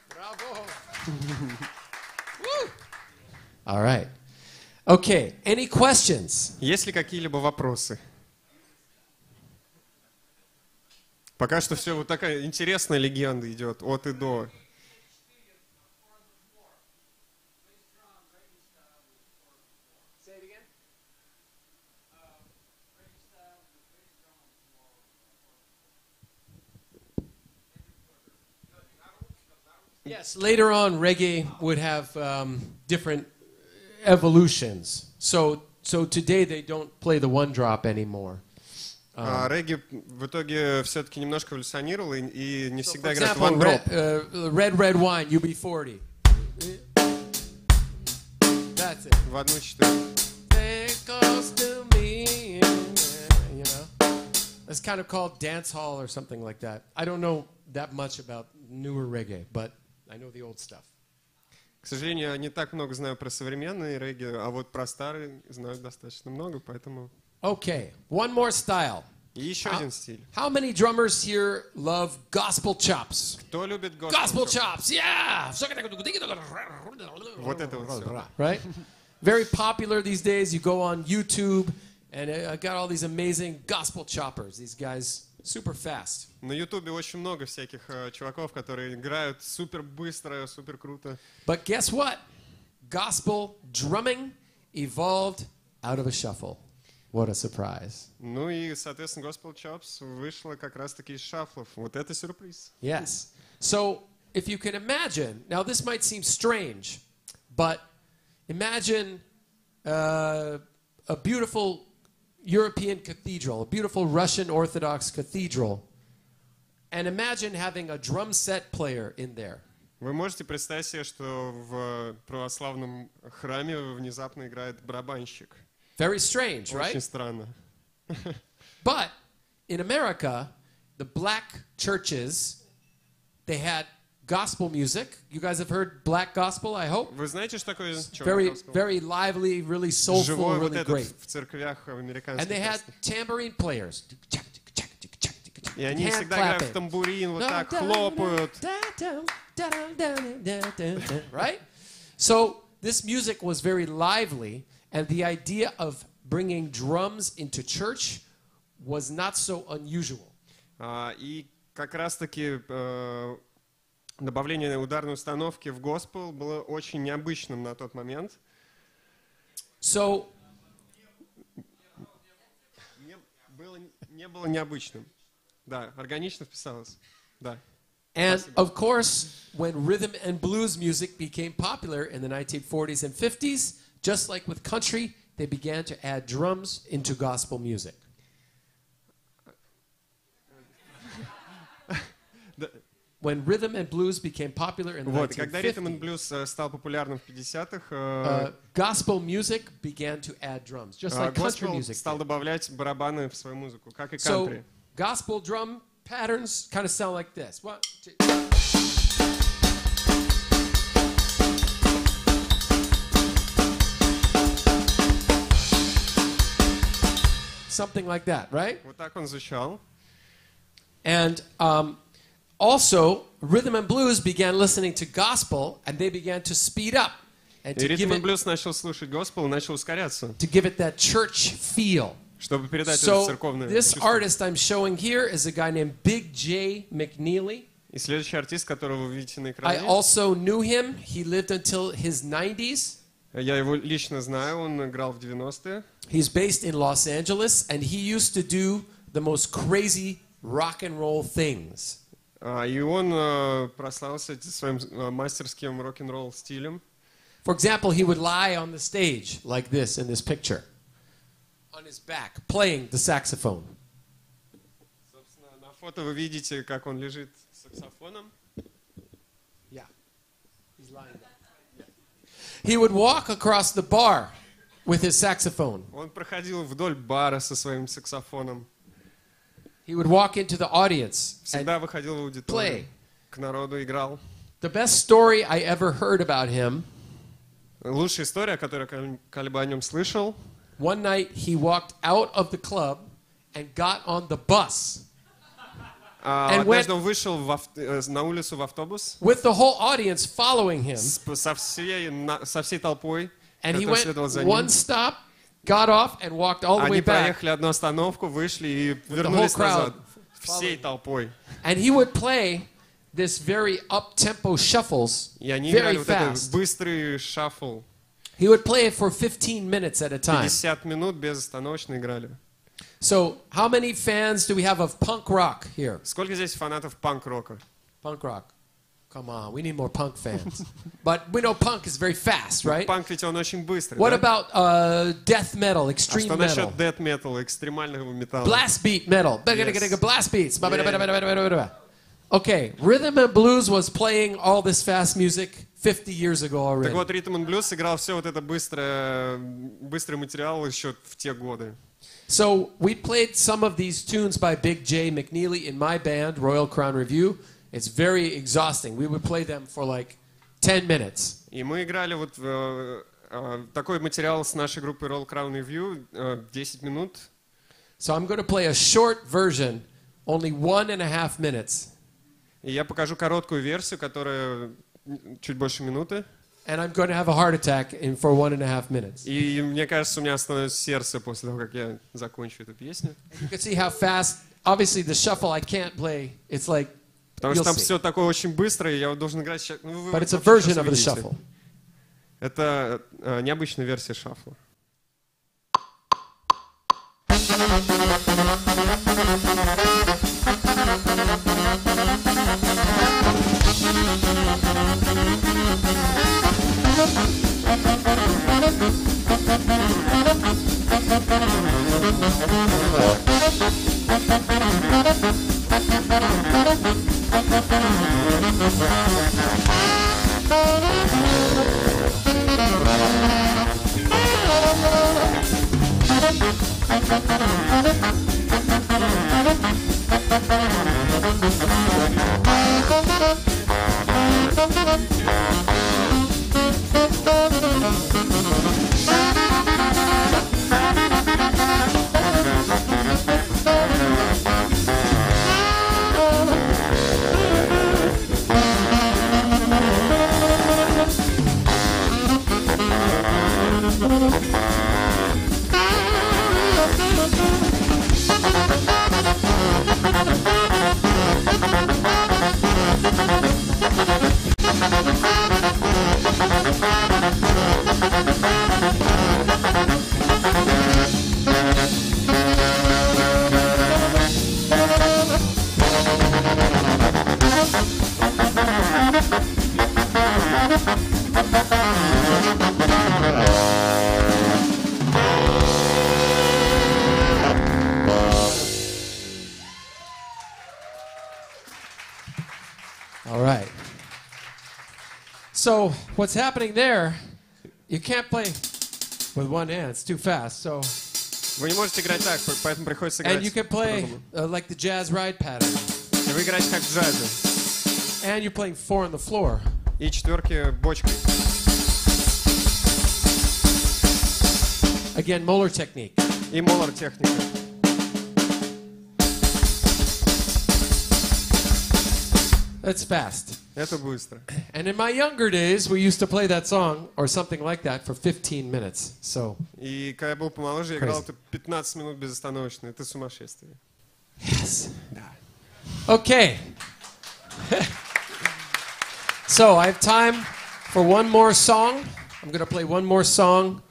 bravo. Woo. All right. Okay, any questions? Есть ли какие-либо вопросы? Пока что все вот такая интересная легенда идет от и до. Yes, later on, reggae would have um, different evolutions. So, so today they don't play the one drop anymore. А регги в итоге все-таки немножко эволюционировал и, и не For всегда играет example, one red, drop. uh, red, red wine, UB40. That's it. В одну четвертую. Stay close to me, you know. It's kind of called dance hall or something like that. I don't know that much about newer reggae, but I know the old stuff. К сожалению, я не так много знаю про современные регги, а вот про старые знаю достаточно много, поэтому... Okay, one more style. И еще А- один стиль. How many drummers here love gospel chops? Кто любит Gospel госпел? chops, yeah! Вот это вот все. Right? Very popular these days. You go on YouTube, and I got all these amazing gospel choppers. These guys, super fast. На Ютубе очень много всяких э, чуваков, которые играют супер быстро, супер круто. But guess what? Gospel drumming evolved out of a shuffle. What a surprise. Ну и, соответственно, Gospel Chops вышло как раз-таки из шафлов. Вот это сюрприз. Yes. So if you can imagine, now this might seem strange, but imagine uh, a beautiful European cathedral, a beautiful Russian Orthodox cathedral, and imagine having a drum set player in there. Вы можете представить себе, что в православном храме внезапно играет барабанщик. Very strange, Очень right? странно. But in America, the black churches, they had gospel music. You guys have heard black gospel, I hope. Вы знаете, что такое черный Very, gospel? very lively, really soulful, Живой вот really этот great. в церквях And американских. they had просто. tambourine players. И они hand всегда играют в clapping. тамбурин, вот так хлопают. Right? So this music was very lively, and the idea of bringing drums into church was not so unusual. А, И как раз-таки э, добавление ударной установки в госпел было очень необычным на тот момент. So Не было, не было необычным. Да, органично вписалось. Да. And of course, when rhythm and blues music became popular in the 1940s and 50s, just like with country, they began to add drums into gospel music. When rhythm and blues became popular in the Вот, и когда ритм 1950s, and блюз э, стал популярным в 50-х, uh, э, gospel music began to add drums, just э, like country госпел music. стал did. добавлять барабаны в свою музыку, как и So, кантри. gospel drum patterns kind of sound like this. One, two. Something like that, right? Вот так он звучал. And um, also, rhythm and blues began listening to gospel and they began to speed up. And to give it. To give it that church feel. So, this чувство. artist I'm showing here is a guy named Big Jay McNeely. И следующий артист, которого вы видите на экране. I also knew him. He lived until his 90s. Я его лично знаю, он играл в 90-е. He's based in Los Angeles and he used to do the most crazy rock and roll things. А, И он э, прославился этим своим э, мастерским рок-н-ролл стилем. For example, he would lie on the stage like this in this picture, on his back, playing the saxophone. Собственно, на фото вы видите, как он лежит с саксофоном. Yeah. He's lying down. He would walk across the bar with his saxophone. Он проходил вдоль бара со своим саксофоном. He would walk into the audience. And Всегда выходил в аудиторию. play. К народу играл. the best story I ever heard about him Лучшая история, которую я когда-либо о нем слышал. one night he walked out of the club and got on the bus А, And однажды when- он вышел в авт- э, на улицу в автобус with the whole audience following him. с- со, всей, на- со всей толпой, And he которая went следовала за one ним. stop, got off, and walked all the way Они back. проехали одну остановку, вышли и the вернулись whole crowd назад. Всей толпой. And he would play this very up-tempo shuffles И они играли very вот этот fast. быстрый шаффл. He would play it for 15 minutes at a time. 50 минут безостановочно играли. So, how many fans do we have of punk rock here? Сколько здесь фанатов панк-рока? Punk rock. Come on, we need more punk fans. but we know punk is very fast, right? Punk ведь он очень быстрый. What да? about uh, death metal, extreme metal? а что metal? death metal, экстремального металла? Blast beat metal. Yes. Blast beats. Yeah. Okay, rhythm and blues was playing all this fast music 50 years ago already. Так вот, ритм и блюз играл все вот это быстрое, быстрый материал еще в те годы. So we played some of these tunes by Big Jay McNeely in my band, Royal Crown Revue. It's very exhausting. We would play them for like 10 minutes. И мы играли вот э, э, такой материал с нашей группы Royal Crown Revue э, 10 минут. So I'm going to play a short version, only one and a half minutes. И я покажу короткую версию, которая чуть больше минуты. And I'm going to have a heart attack in for one and a half minutes. И мне кажется, у меня остановится сердце после того, как я закончу эту песню. You can see how fast. Obviously, the shuffle I can't play. It's like Потому что там все такое очень быстро, и я должен играть сейчас. Ну, But it's a version of the shuffle. Это э, необычная версия шафла. Thank All what's happening there, you can't play with one hand, it's too fast. So. Вы не можете играть так, поэтому приходится играть. And you can play uh, like the jazz ride pattern. И вы играете как в джазе. And you're playing four on the floor. И четверки бочкой. Again, Moeller technique. И молар техника. That's fast. Это быстро. And in my younger days, we used to play that song or something like that for 15 minutes. So, И когда я был помоложе, я играл Crazy. это 15 минут безостановочно. Это сумасшествие. yes. Okay. so I have time for one more song. I'm going to play one more song.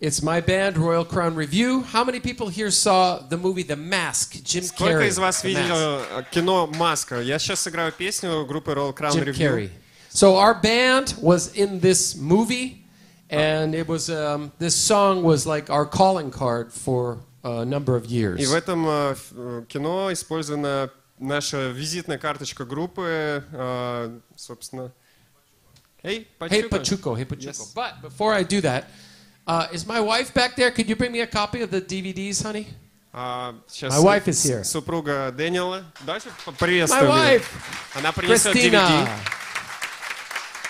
It's my band, Royal Crown Revue. How many people here saw the movie The Mask, Jim Carrey? Сколько Carrey? из вас видел э, кино «Маска»? Я сейчас сыграю песню группы Royal Crown Jim Revue. Carrey. So our band was in this movie, and it was um, this song was like our calling card for uh, a number of years. И в этом э, э кино использована наша визитная карточка группы, э, собственно. Hey, Pachuco. Hey, Pachuco. Hey, Pachuco. Yes. But before I do that. uh, is my wife back there? Could you bring me a copy of the DVDs, honey? А, сейчас My wife is с- here. Супруга Дэниела. Давайте п- My приветствуем ее. wife, Она принесет Christina. DVD.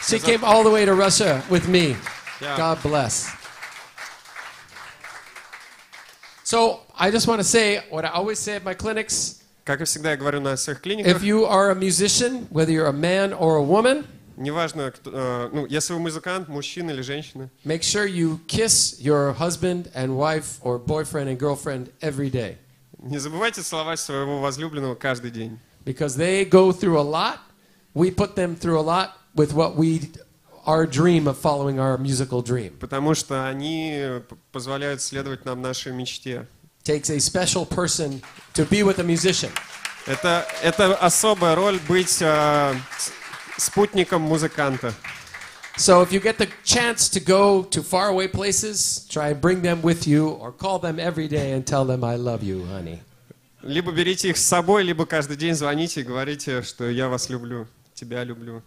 She came all the way to Russia with me. Yeah. God bless. So I just want to say what I always say at my clinics. Как и всегда я говорю на своих клиниках, If you are a musician, whether you're a man or a woman, Неважно, кто, э, ну, если вы музыкант, мужчина или женщина, make sure you kiss your husband and wife or boyfriend and girlfriend every day не забывайте целовать своего возлюбленного каждый день. because they go through a lot. We put them through a lot with what we our dream of following our musical dream. Потому что они э, позволяют следовать нам нашей мечте. Takes a special person to be with a musician. Это, это особая роль быть э, спутником музыканта. So if you get the chance to go to faraway places, try and bring them with you or call them every day and tell them I love you, honey. Либо берите их с собой, либо каждый день звоните и говорите, что я вас люблю, тебя люблю.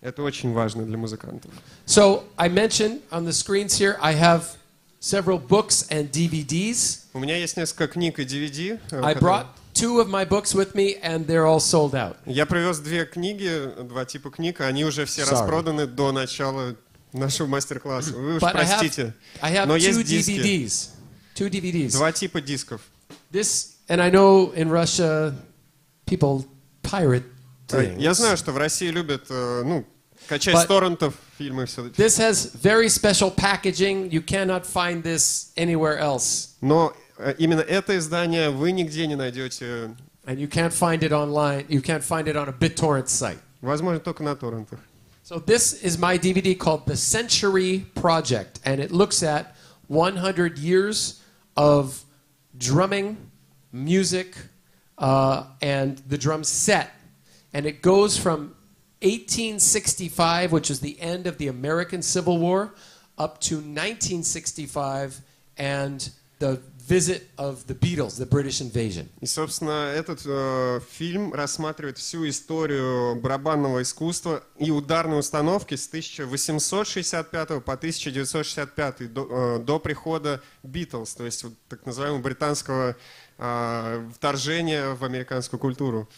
Это очень важно для музыкантов. So I mentioned on the screens here I have several books and DVDs. У меня есть несколько книг и DVD. э, I brought two of my books with me and they're all sold out. Я привез две книги, два типа книг, они уже все Sorry. распроданы до начала нашего мастер-класса. Вы уж But I простите. have, I have Но two есть диски. DVDs. Two DVDs. Два типа дисков. This and I know in Russia people pirate things. Я знаю, что в России любят, э, ну, качать But- с торрентов фильмы и все. This has very special packaging. You cannot find this anywhere else. Но э, именно это издание вы нигде не найдете, And you can't find it online. You can't find it on a BitTorrent site. возможно, только на торрентах. So this is my DVD called The Century Project, and it looks at 100 years of drumming, music, uh, and the drum set. And it goes from 1865, which is the end of the American Civil War, up to 1965 and the visit of the Beatles, the British invasion. И, собственно, этот э, фильм рассматривает всю историю барабанного искусства и ударной установки с 1865 по 1965 до, э, до прихода Битлз, то есть вот так называемого британского э, вторжения в американскую культуру.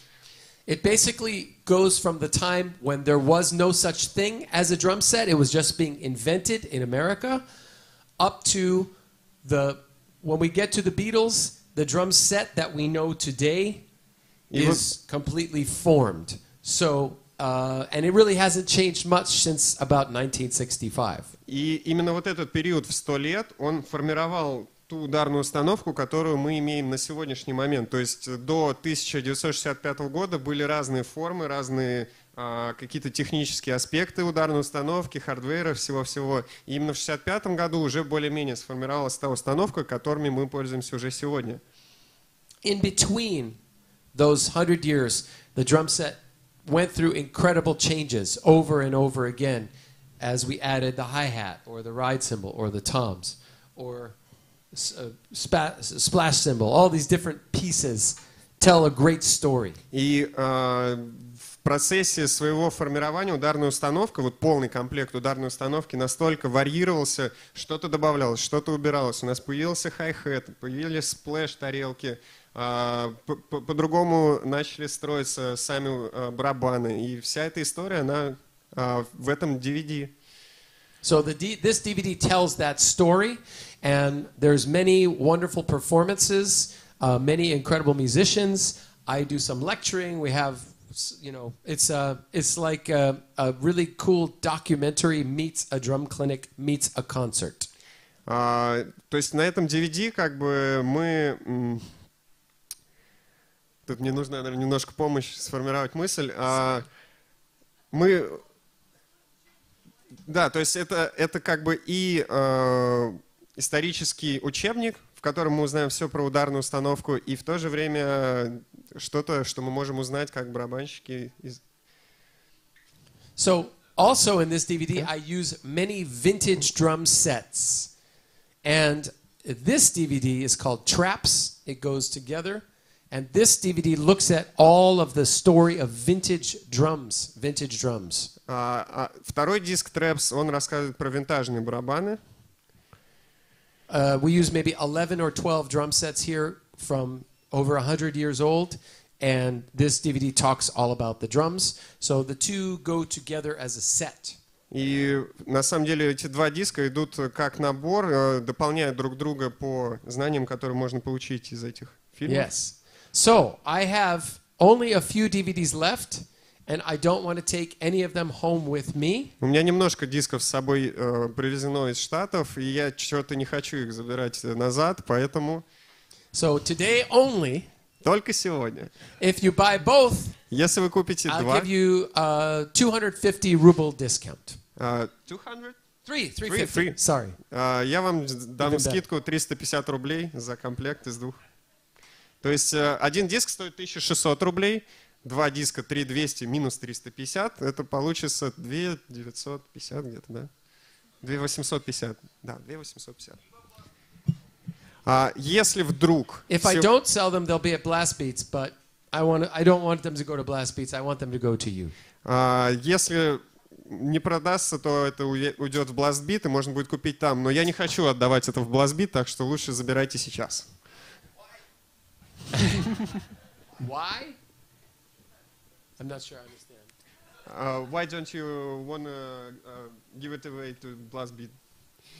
It basically goes from the time when there was no such thing as a drum set, it was just being invented in America, up to the when we get to the Beatles, the drum set that we know today И вот- is completely formed. So, uh, and it really hasn't changed much since about 1965. И именно вот этот период в 100 лет, он формировал ту ударную установку, которую мы имеем на сегодняшний момент. То есть до 1965 года были разные формы, разные а, какие-то технические аспекты ударной установки, хардвера, всего-всего. И именно в 1965 году уже более-менее сформировалась та установка, которыми мы пользуемся уже сегодня. In between those hundred years, the drum set went through incredible changes over and over again as we added the hi hat or the ride cymbal or the toms or uh, splash cymbal. All these different pieces tell a great story. И а, в процессе своего формирования ударная установка, вот полный комплект ударной установки настолько варьировался, что-то добавлялось, что-то убиралось. У нас появился хай-хет, появились сплэш-тарелки, а, по- по- по-другому начали строиться сами а, барабаны. И вся эта история, она а, в этом DVD. So the D- this DVD tells that story, and there's many wonderful performances, uh, many incredible musicians. I do some lecturing. We have, you know, it's uh, it's like a, a really cool documentary meets a drum clinic meets a concert. А, то есть на этом DVD как бы мы... Тут мне нужна, наверное, немножко помощь сформировать мысль. А, мы... Да, то есть это, это как бы и э, исторический учебник, в котором мы узнаем все про ударную установку, и в то же время что-то, что мы можем узнать как барабанщики из, So also in this DVD, I use many vintage drum sets, and this DVD is called Traps. It goes together, and this DVD looks at all of the story of vintage drums, vintage drums. А, а второй диск Traps, он рассказывает про винтажные барабаны. Uh, we use maybe 11 or 12 drum sets here from over 100 years old, and this DVD talks all about the drums. So the two go together as a set. И на самом деле эти два диска идут как набор, э, дополняют друг друга по знаниям, которые можно получить из этих фильмов. Yes. So I have only a few DVDs left, and I don't want to take any of them home with me. У меня немножко дисков с собой э, привезено из Штатов, и я что-то не хочу их забирать назад, поэтому So today only, только сегодня. if you buy both, Если вы купите I'll два... give you a 250 ruble discount. э, 200? Three, Three, 350. three. Sorry. А, Я вам дам Even скидку 350 рублей за комплект из двух. То есть э, один диск стоит 1600 рублей, два диска 3200 минус 350, это получится 2950 где-то, да? 2850, да, 2850. А если вдруг... If I don't sell them, they'll be at Blast Beats, but I want I don't want them to go to Blast Beats. I want them to go to you. а, если не продастся, то это уйдет в Blastbeat, и можно будет купить там. Но я не хочу отдавать это в Blastbeat, так что лучше забирайте сейчас. Why? I'm not sure I understand. Uh, why don't you want to uh, give it away to Blastbeat?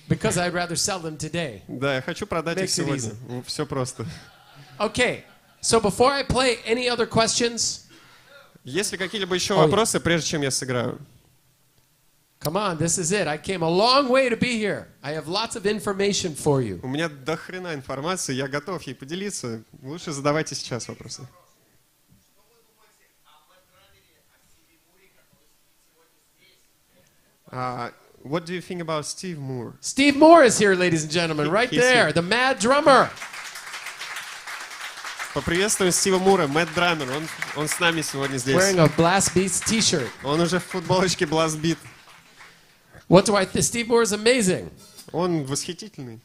Because I'd rather sell them today. Да, я хочу продать их Makes сегодня. Все просто. Okay. So before I play, any other questions? Есть ли какие-либо еще вопросы, прежде чем я сыграю? Come on, this is it. I came a long way to be here. I have lots of information for you. У меня до хрена информации, я готов ей поделиться. Лучше задавайте сейчас вопросы. Uh, what do you think about Steve Moore? Steve Moore is here, ladies and gentlemen, right He's there, here. the mad drummer. Поприветствуем Стива Мура, Мэтт Драмер. Он, он с нами сегодня здесь. Wearing a Blast Beats t-shirt. Он уже в футболочке Blastbeat. What do I think? Steve Moore is amazing. Он восхитительный.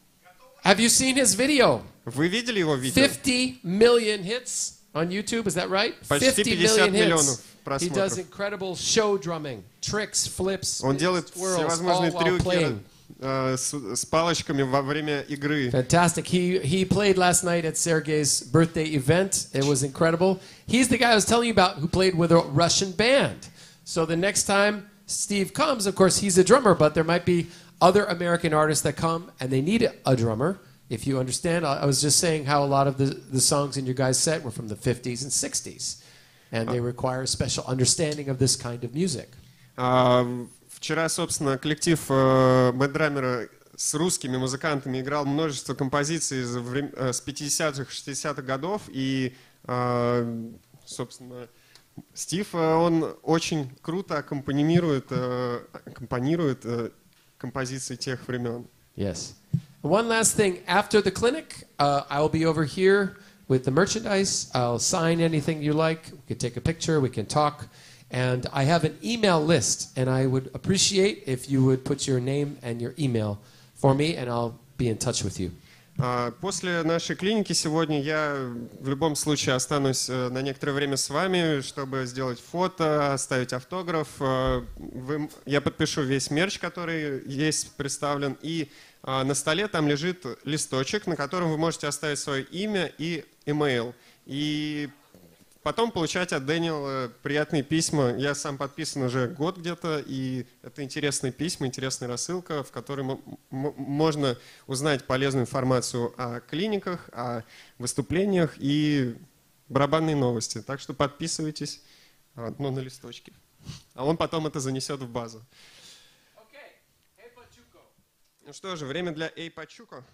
Have you seen his video? Вы видели его видео? 50 million hits on YouTube, is that right? Почти 50 миллионов hits. He просмотров. does incredible show drumming, tricks, flips, Он делает twirls, всевозможные all while трюки playing. э, с, с палочками во время игры. Fantastic. He he played last night at Sergey's birthday event. It was incredible. He's the guy I was telling you about who played with a Russian band. So the next time Steve comes, of course, he's a drummer, but there might be other American artists that come and they need a drummer. If you understand, I I was just saying how a lot of the, the songs in your guys' set were from the 50s and 60s. And they require a special understanding of this kind of music. Вчера, собственно, коллектив э, Бэддрамера с русскими музыкантами играл множество композиций э, с 50-х, 60-х годов. И, э, собственно, Стив, он очень круто аккомпанирует, аккомпанирует композиции тех времен. Yes. One last thing. After the clinic, uh, I will be over here with the merchandise. I'll sign anything you like. We can take a picture. We can talk. And I have an email list, and I would appreciate if you would put your name and your email for me, and I'll be in touch with you. А, После нашей клиники сегодня я в любом случае останусь э, на некоторое время с вами, чтобы сделать фото, оставить автограф. Э, вы- я подпишу весь мерч, который есть представлен. И а, на столе там лежит листочек, на котором вы можете оставить свое имя и имейл. И потом получать от Дэниела приятные письма. Я сам подписан уже год где-то, и это интересные письма, интересная рассылка, в которой можно узнать полезную информацию о клиниках, о выступлениях и барабанные новости. Так что подписывайтесь а, ну, на листочке. А он потом это занесет в базу. Ну что же, время для Эй Пачуко.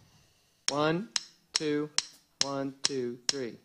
One, two, one, two, three.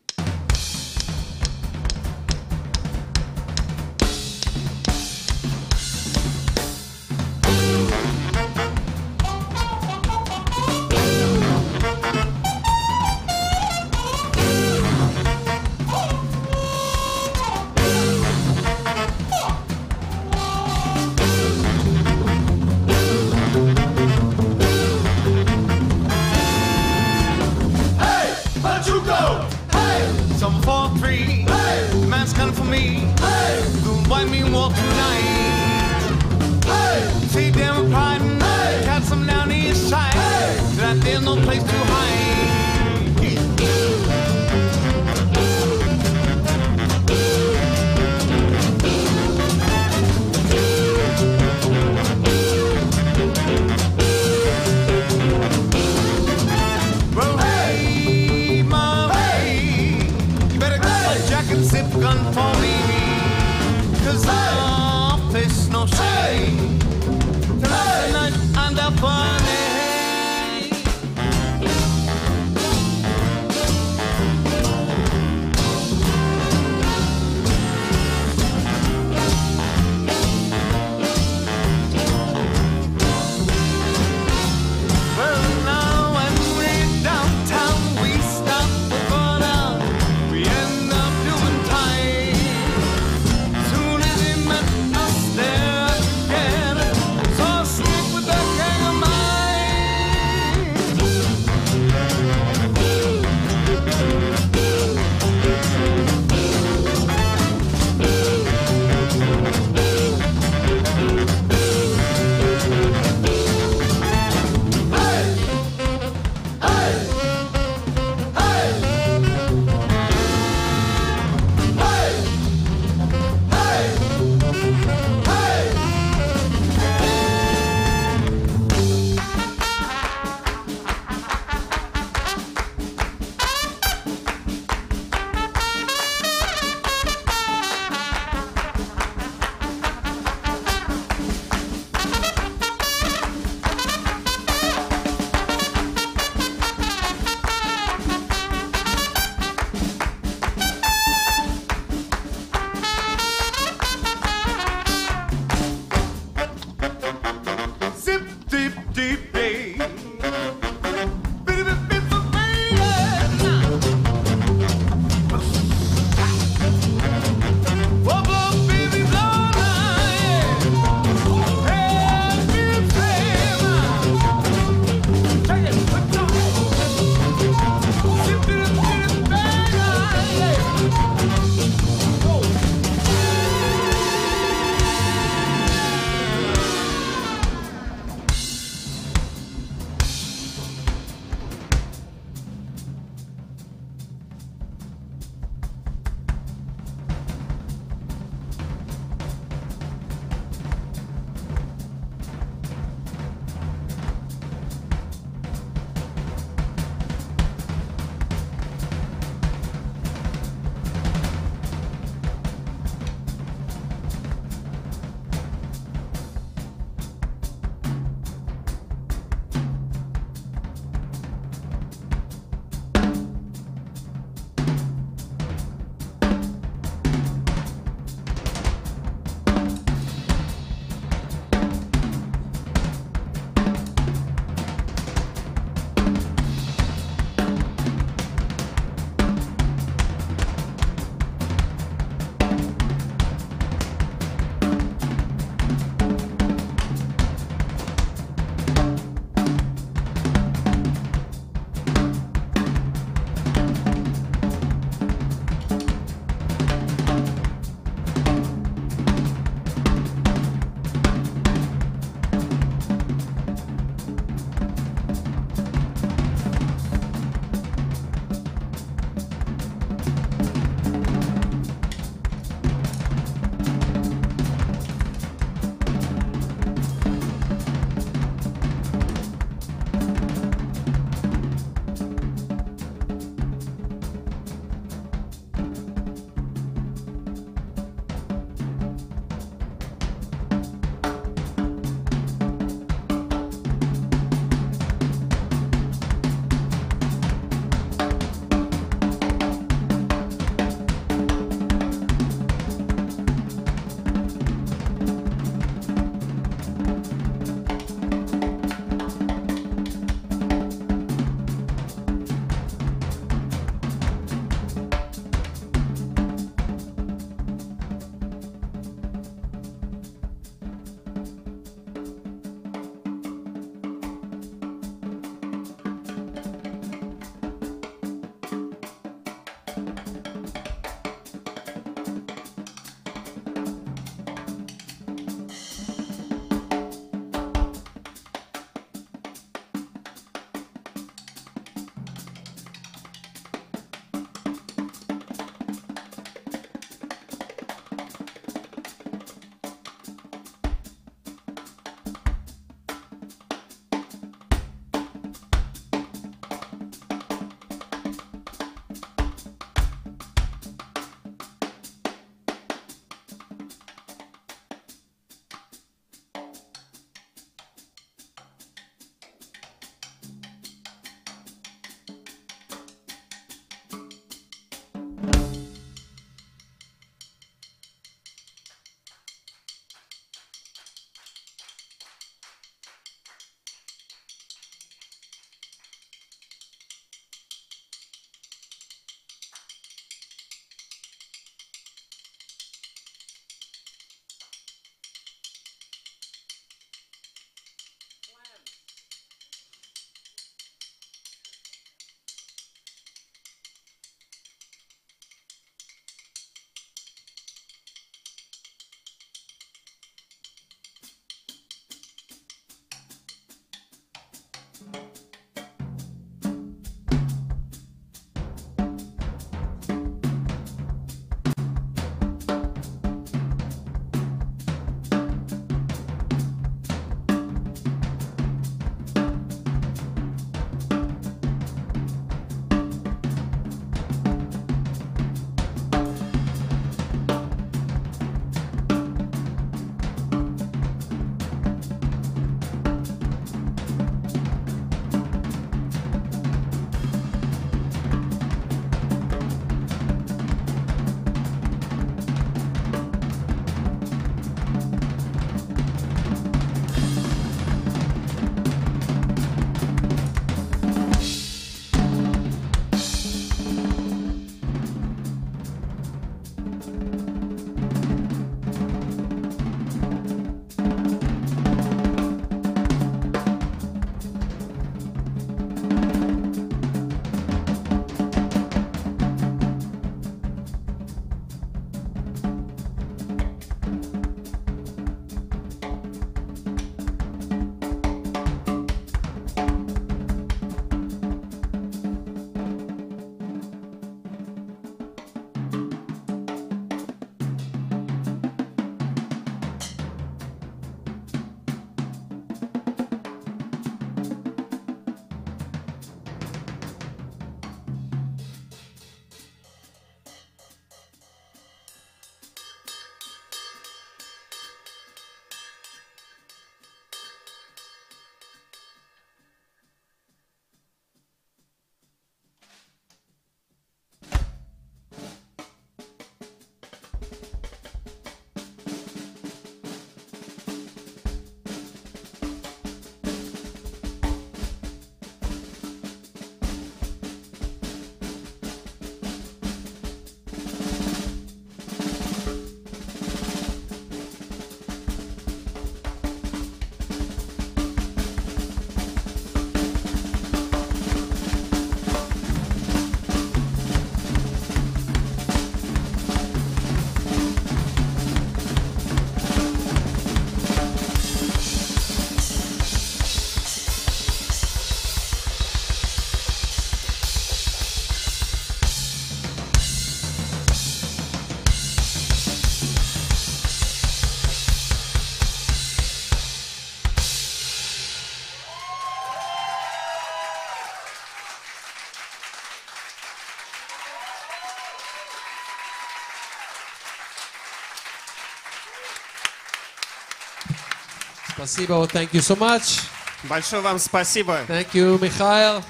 Spasibo, thank you so much. Большое вам спасибо. Thank you, Mikhail.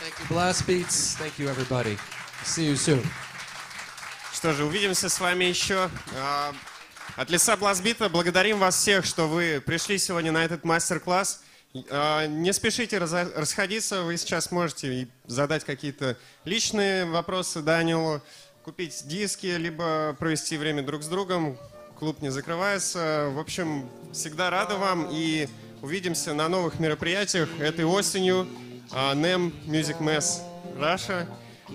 Thank you, Blast Beats. Thank you, everybody. See you soon. Что же, увидимся с вами еще. А, От лица Блазбита благодарим вас всех, что вы пришли сегодня на этот мастер-класс. А, Не спешите расходиться, вы сейчас можете задать какие-то личные вопросы Данилу, купить диски, либо провести время друг с другом. Клуб не закрывается. В общем, всегда рада вам и увидимся на новых мероприятиях этой осенью. А, NEM Music Mess Russia.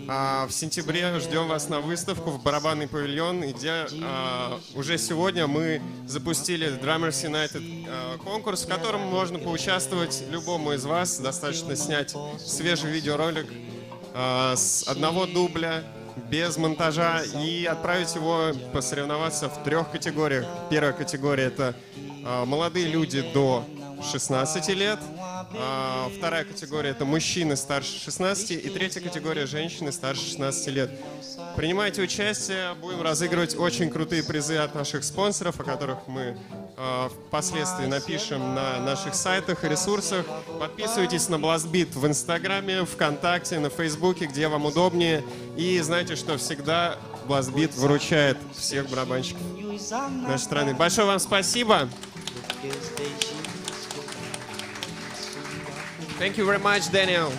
А, В сентябре ждем вас на выставку в барабанный павильон, где а, уже сегодня мы запустили Drummers United а, конкурс, в котором можно поучаствовать любому из вас. Достаточно снять свежий видеоролик а, с одного дубля, без монтажа, и отправить его посоревноваться в трех категориях. Первая категория — это а, молодые люди до 16 лет. А, Вторая категория это мужчины старше 16 и третья категория женщины старше 16 лет. Принимайте участие, будем разыгрывать очень крутые призы от наших спонсоров, о которых мы а, впоследствии напишем на наших сайтах и ресурсах. Подписывайтесь на Blastbeat в Инстаграме, ВКонтакте, на Фейсбуке, где вам удобнее. И знайте, что всегда Blastbeat выручает всех барабанщиков нашей страны. Большое вам спасибо. Thank you very much, Daniel.